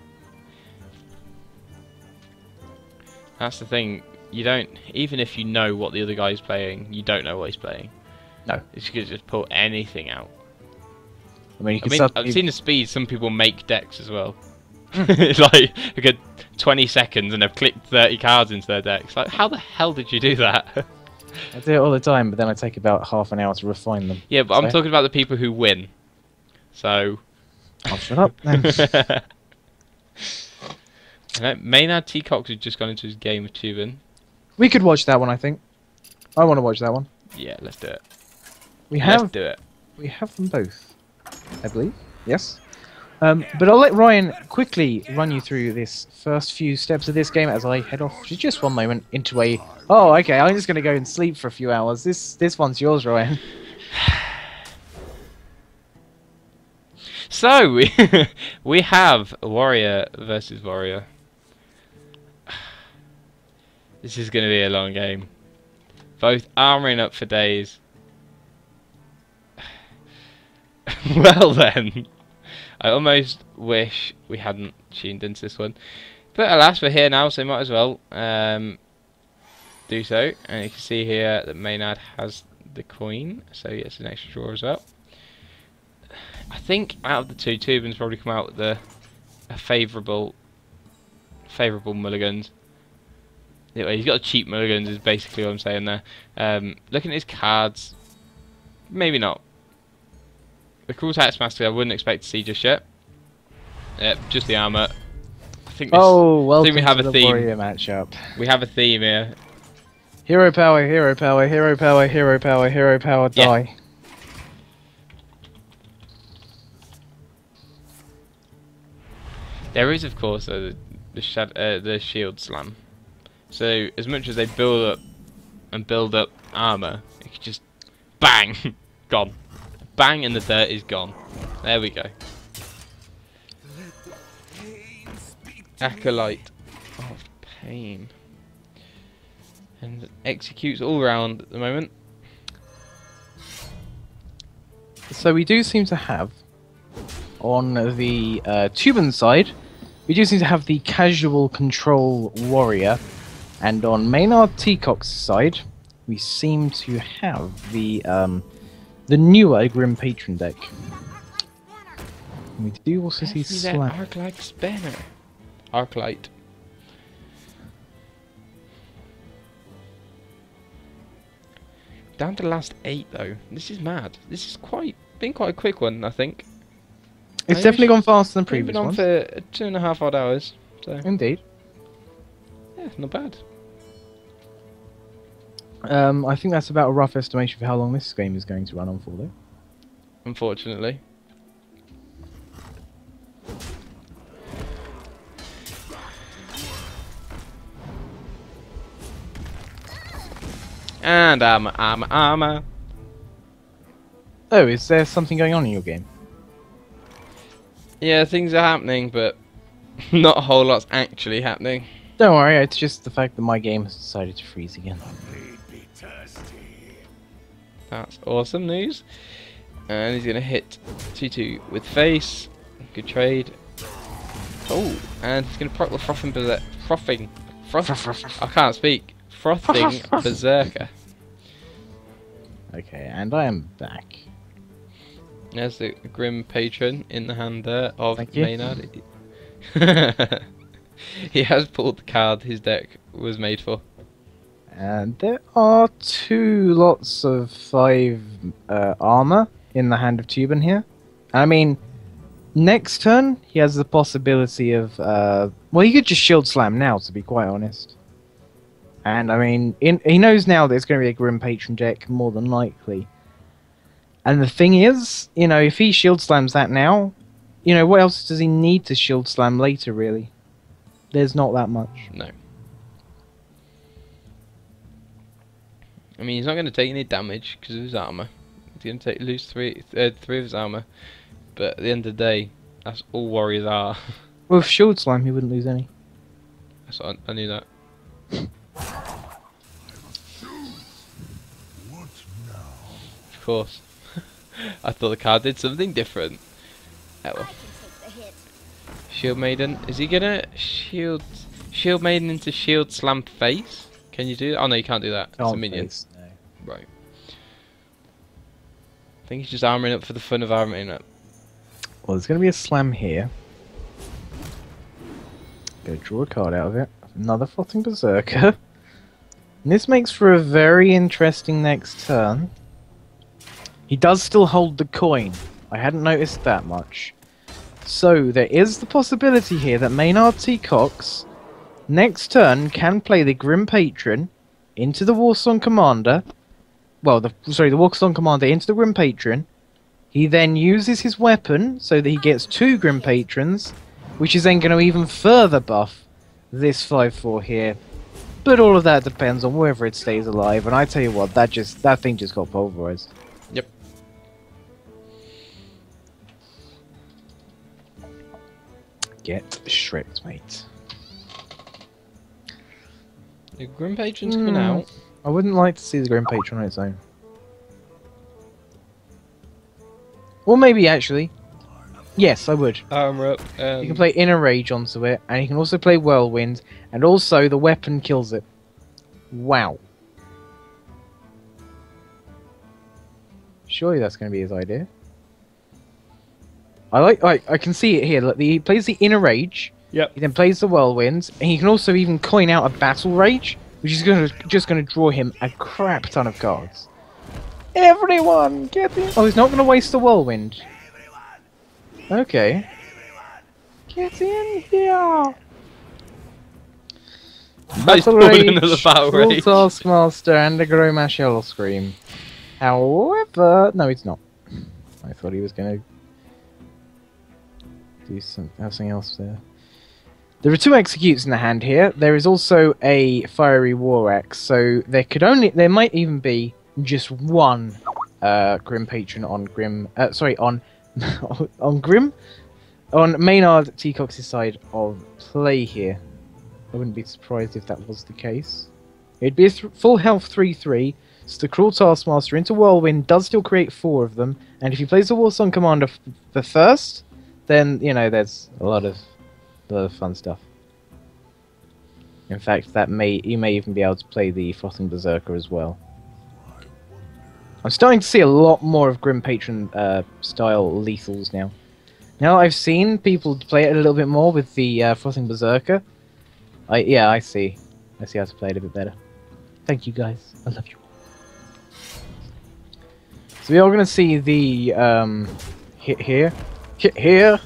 That's the thing. You don't even if you know what the other guy's playing, you don't know what he's playing. No. It's could just pull anything out. I mean, you I can mean, suddenly- I've seen the speed some people make decks as well. It's like a good 20 seconds and they've clicked 30 cards into their decks. Like, how the hell did you do that? I do it all the time, but then I take about half an hour to refine them. yeah, but I'm talking about the people who win. So. I'll shut up. Maynard TcoX has just gone into his game of Teuben. We could watch that one. I think. I want to watch that one. Yeah, let's do it. We have Let's do it. we have them both, I believe. Yes. Um, but I'll let Ryan quickly run you through this first few steps of this game as I head off for just one moment into a. Oh, okay. I'm just going to go and sleep for a few hours. This this one's yours, Ryan. So we we have warrior versus warrior. This is going to be a long game. Both armoring up for days. well then, I almost wish we hadn't tuned into this one, but alas, we're here now, so might as well um, do so. And you can see here that Maynard has the coin, so he gets an extra draw as well. I think out of the two, Teuben's probably come out with the a favourable favourable mulligans. Anyway, he's got a cheap mulligans is basically what I'm saying there. Um, looking at his cards, maybe not. The Cruel Taskmaster I wouldn't expect to see just yet. Yep, just the armour. I think this, Oh, welcome we have to a the theme. warrior matchup. we have a theme here. Hero power, hero power, hero power, hero power, hero power, Yeah. die. There is, of course, uh, the the, shad- uh, the shield slam. So as much as they build up and build up armor, it could just bang, gone. Bang, and the dirt is gone. There we go. Acolyte of pain, and executes all round at the moment. so we do seem to have on the uh, Teuben side, we do seem to have the casual control warrior, and on Maynard TcoX's side, we seem to have the um, the newer Grim Patron deck. We do also see See that Slam. Arclight Spanner. Arclight. Down to the last eight though. This is mad. This is quite been quite a quick one, I think. It's Maybe definitely gone faster than We've previous been on ones. for two and a half odd hours, so Indeed. Yeah, not bad. Um, I think that's about a rough estimation for how long this game is going to run on for, though. Unfortunately. And armor, armor, armor. Oh, is there something going on in your game? Yeah, things are happening, but not a whole lot's actually happening. Don't worry, it's just the fact that my game has decided to freeze again. Made me thirsty. That's awesome news. And he's gonna hit 2-2 with face. Good trade. Oh, and he's gonna proc the frothing berserker. Frothing. Froth. I can't speak. Frothing berserker. Okay, and I am back. There's the grim patron in the hand there of. Maynard. he has pulled the card his deck was made for. And there are two lots of five uh, armor in the hand of Teuben here. I mean, next turn he has the possibility of. Uh, well, he could just shield slam now, to be quite honest. And I mean, in, he knows now that it's going to be a Grim Patron deck, more than likely. And the thing is, you know, if he shield slams that now, you know, what else does he need to shield slam later, really? There's not that much. No. I mean, he's not going to take any damage because of his armor. He's going to take lose three, uh, three of his armor. But at the end of the day, that's all warriors are. With shield slam, he wouldn't lose any. That's what I, I knew that. Of course. I thought the card did something different. Oh well. Shield Maiden. Is he gonna shield Shield Maiden into Shield Slam face? Can you do that? Oh no, you can't do that. It's a minion. face, no. Right. I think he's just armoring up for the fun of armoring up. Well, there's going to be a slam here. Go draw a card out of it. Another Frothing Berserker. And this makes for a very interesting next turn. He does still hold the coin. I hadn't noticed that much. So, there is the possibility here that Maynard TcoX, next turn, can play the Grim Patron into the Warsong Commander. Well, the sorry, the Warsong Commander into the Grim Patron. He then uses his weapon so that he gets two Grim Patrons, which is then going to even further buff this 5-4 here. But all of that depends on whether it stays alive, and I tell you what, that just that thing just got pulverized. Get shreked, mate. The Grim Patron's coming Hmm. out. I wouldn't like to see the Grim Patron on its own. Or maybe actually. Yes, I would. Armor up. Um, You can play Inner Rage onto it, and you can also play Whirlwind, and also the weapon kills it. Wow. Surely that's going to be his idea. I like. I, I can see it here. Look, he plays the Inner Rage. Yep. He then plays the Whirlwind, and he can also even coin out a Battle Rage, which is going to just going to draw him a crap ton of cards. Everyone, get in! Oh, he's not going to waste the Whirlwind. Okay. Get in here! Battle pulling Rage, another battle Full rage. Taskmaster, and a Grommash Hellscream. However, no, it's not. I thought he was going to do some, something else there. There are two executes in the hand here. There is also a fiery war axe, so there could only there might even be just one uh, Grim Patron on Grim. Uh, sorry, on on Grim on Maynard TcoX's side of play here. I wouldn't be surprised if that was the case. It'd be a full health 3 3, So the Cruel Taskmaster into Whirlwind does still create four of them, and if he plays the Warsong Commander the first, then you know there's a lot of, a lot of fun stuff. In fact, that may you may even be able to play the Frothing Berserker as well. I'm starting to see a lot more of Grim Patron uh, style lethals now. Now I've seen people play it a little bit more with the uh, Frothing Berserker. I yeah, I see. I see how to play it a bit better. Thank you guys. I love you. So we are going to see the um, hit here, hit here,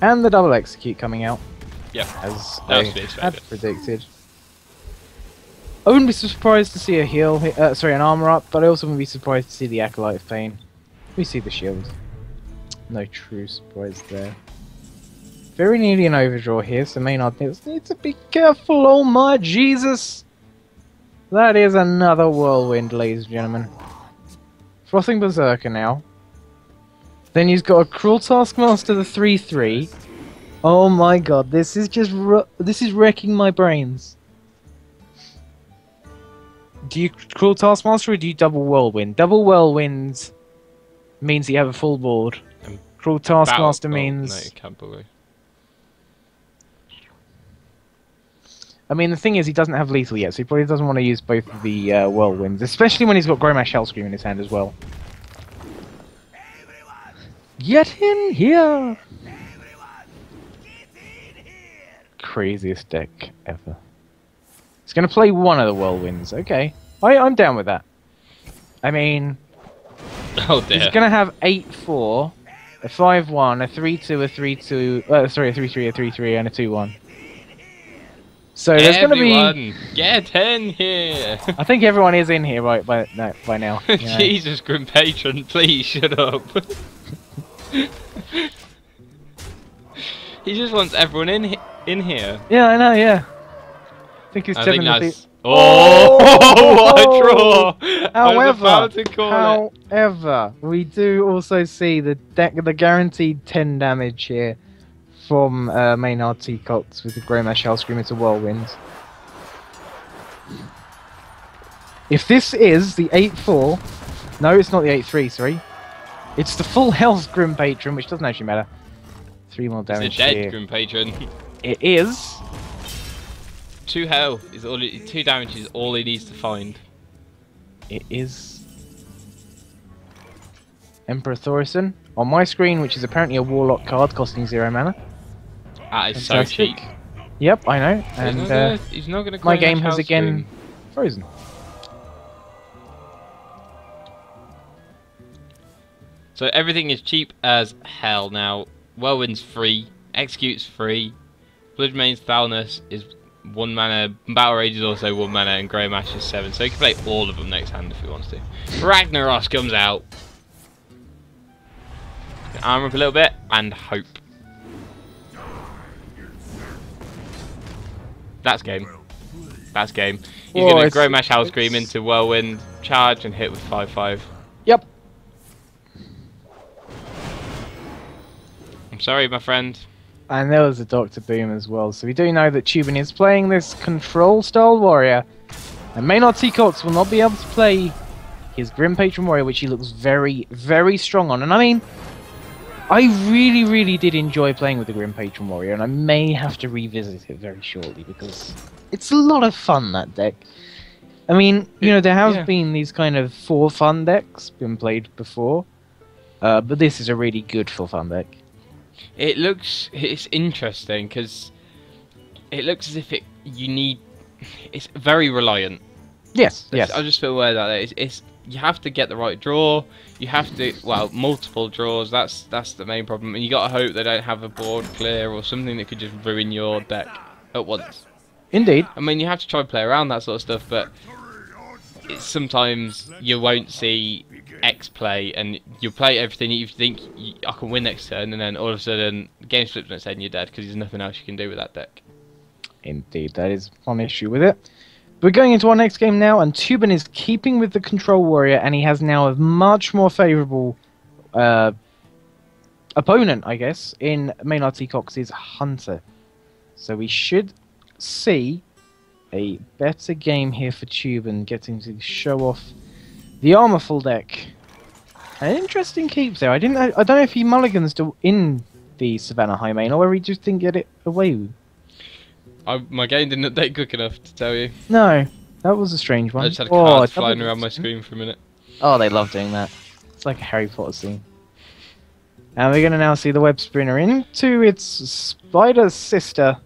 and the double execute coming out Yep. as I was to be had predicted. I wouldn't be surprised to see a heal, uh, sorry, an armor up, but I also wouldn't be surprised to see the acolyte of pain. We see the shield. No true surprise there. Very nearly an overdraw here, so Maynard needs need to be careful. Oh my Jesus! That is another whirlwind, ladies and gentlemen. Frothing Berserker now. Then he's got a Cruel Taskmaster, the 3-3. Oh my god, this is just this is wrecking my brains. Do you Cruel Taskmaster or do you double Whirlwind? Double Whirlwind means you have a full board. Um, Cruel Taskmaster means... No, you can't believe. I mean, the thing is, he doesn't have lethal yet, so he probably doesn't want to use both of the uh, whirlwinds, especially when he's got Grommash Hellscream in his hand as well. Get in here! Craziest deck ever. He's going to play one of the whirlwinds. Okay, I, I'm down with that. I mean, Oh he's dear. going to have 8-4, a 5-1, a 3-2, a 3-2, uh, sorry, a 3-3, a 3-3, and a 2-1. So there's going to be... Everyone, get in here. I think everyone is in here right by no, by now. you know. Jesus, Grim Patron, please shut up. he just wants everyone in he- in here. Yeah, I know. Yeah. I think he's I think definitely. that's. Oh, what a draw! However, to call it. however, we do also see the deck, the guaranteed ten damage here from uh, Maynard TcoX with the Grommash Hellscream into Whirlwind. If this is the 8-4, no, it's not the 8-3, sorry. It's the full health Grim Patron, which doesn't actually matter. Three more It's a damage dead here. Grim Patron. It is. Two health is all. He, two damage is all he needs to find. It is Emperor Thaurissan on my screen, which is apparently a Warlock card costing zero mana. That is so cheap. Yep, I know. he's And not uh, he's not gonna my game has again frozen. So everything is cheap as hell now. Whirlwind's free, Execute's free, Bloodmage Thalnos is one mana, Battle Rage is also one mana, and Grommash is seven. So he can play all of them next hand if he wants to. Ragnaros comes out. Armor up a little bit and hope. That's game. That's game. He's gonna it's- Grommash Hellscream it's- into Whirlwind, charge and hit with 5-5. Yep. I'm sorry, my friend. And there was a Doctor Boom as well. So we do know that Teuben is playing this control style warrior. And Maynard TcoX will not be able to play his Grim Patron Warrior, which he looks very, very strong on. And I mean, I really, really did enjoy playing with the Grim Patron Warrior, and I may have to revisit it very shortly because it's a lot of fun, that deck. I mean, you know, there have Yeah. been these kind of four fun decks been played before, uh, but this is a really good for fun deck. It looks it's interesting because it looks as if it you need it's very reliant. Yes, Yes. yes. I just feel aware that it's, it's you have to get the right draw. You have to well multiple draws. That's that's the main problem, and you got to hope they don't have a board clear or something that could just ruin your deck at once. Indeed. I mean, you have to try and play around that sort of stuff, but it's, sometimes you won't see X play, and you play everything you think I can win next turn, and then all of a sudden game slips next turn, you're dead because there's nothing else you can do with that deck. Indeed, that is one issue with it. We're going into our next game now, and Teuben is keeping with the Control Warrior, and he has now a much more favourable uh, opponent, I guess, in Maynard TcoX's Hunter. So we should see a better game here for Teuben, getting to show off the Armorful deck. An interesting keep there. I didn't. I, I don't know if he mulligans to in the Savannah Highmane or whether he just didn't get it away. I, my game didn't update quick enough to tell you. No, that was a strange one. I just had Oh, cards double flying around my screen for a minute. Oh, they love doing that. It's like a Harry Potter scene. And we're going to now see the web spinner into its spider sister,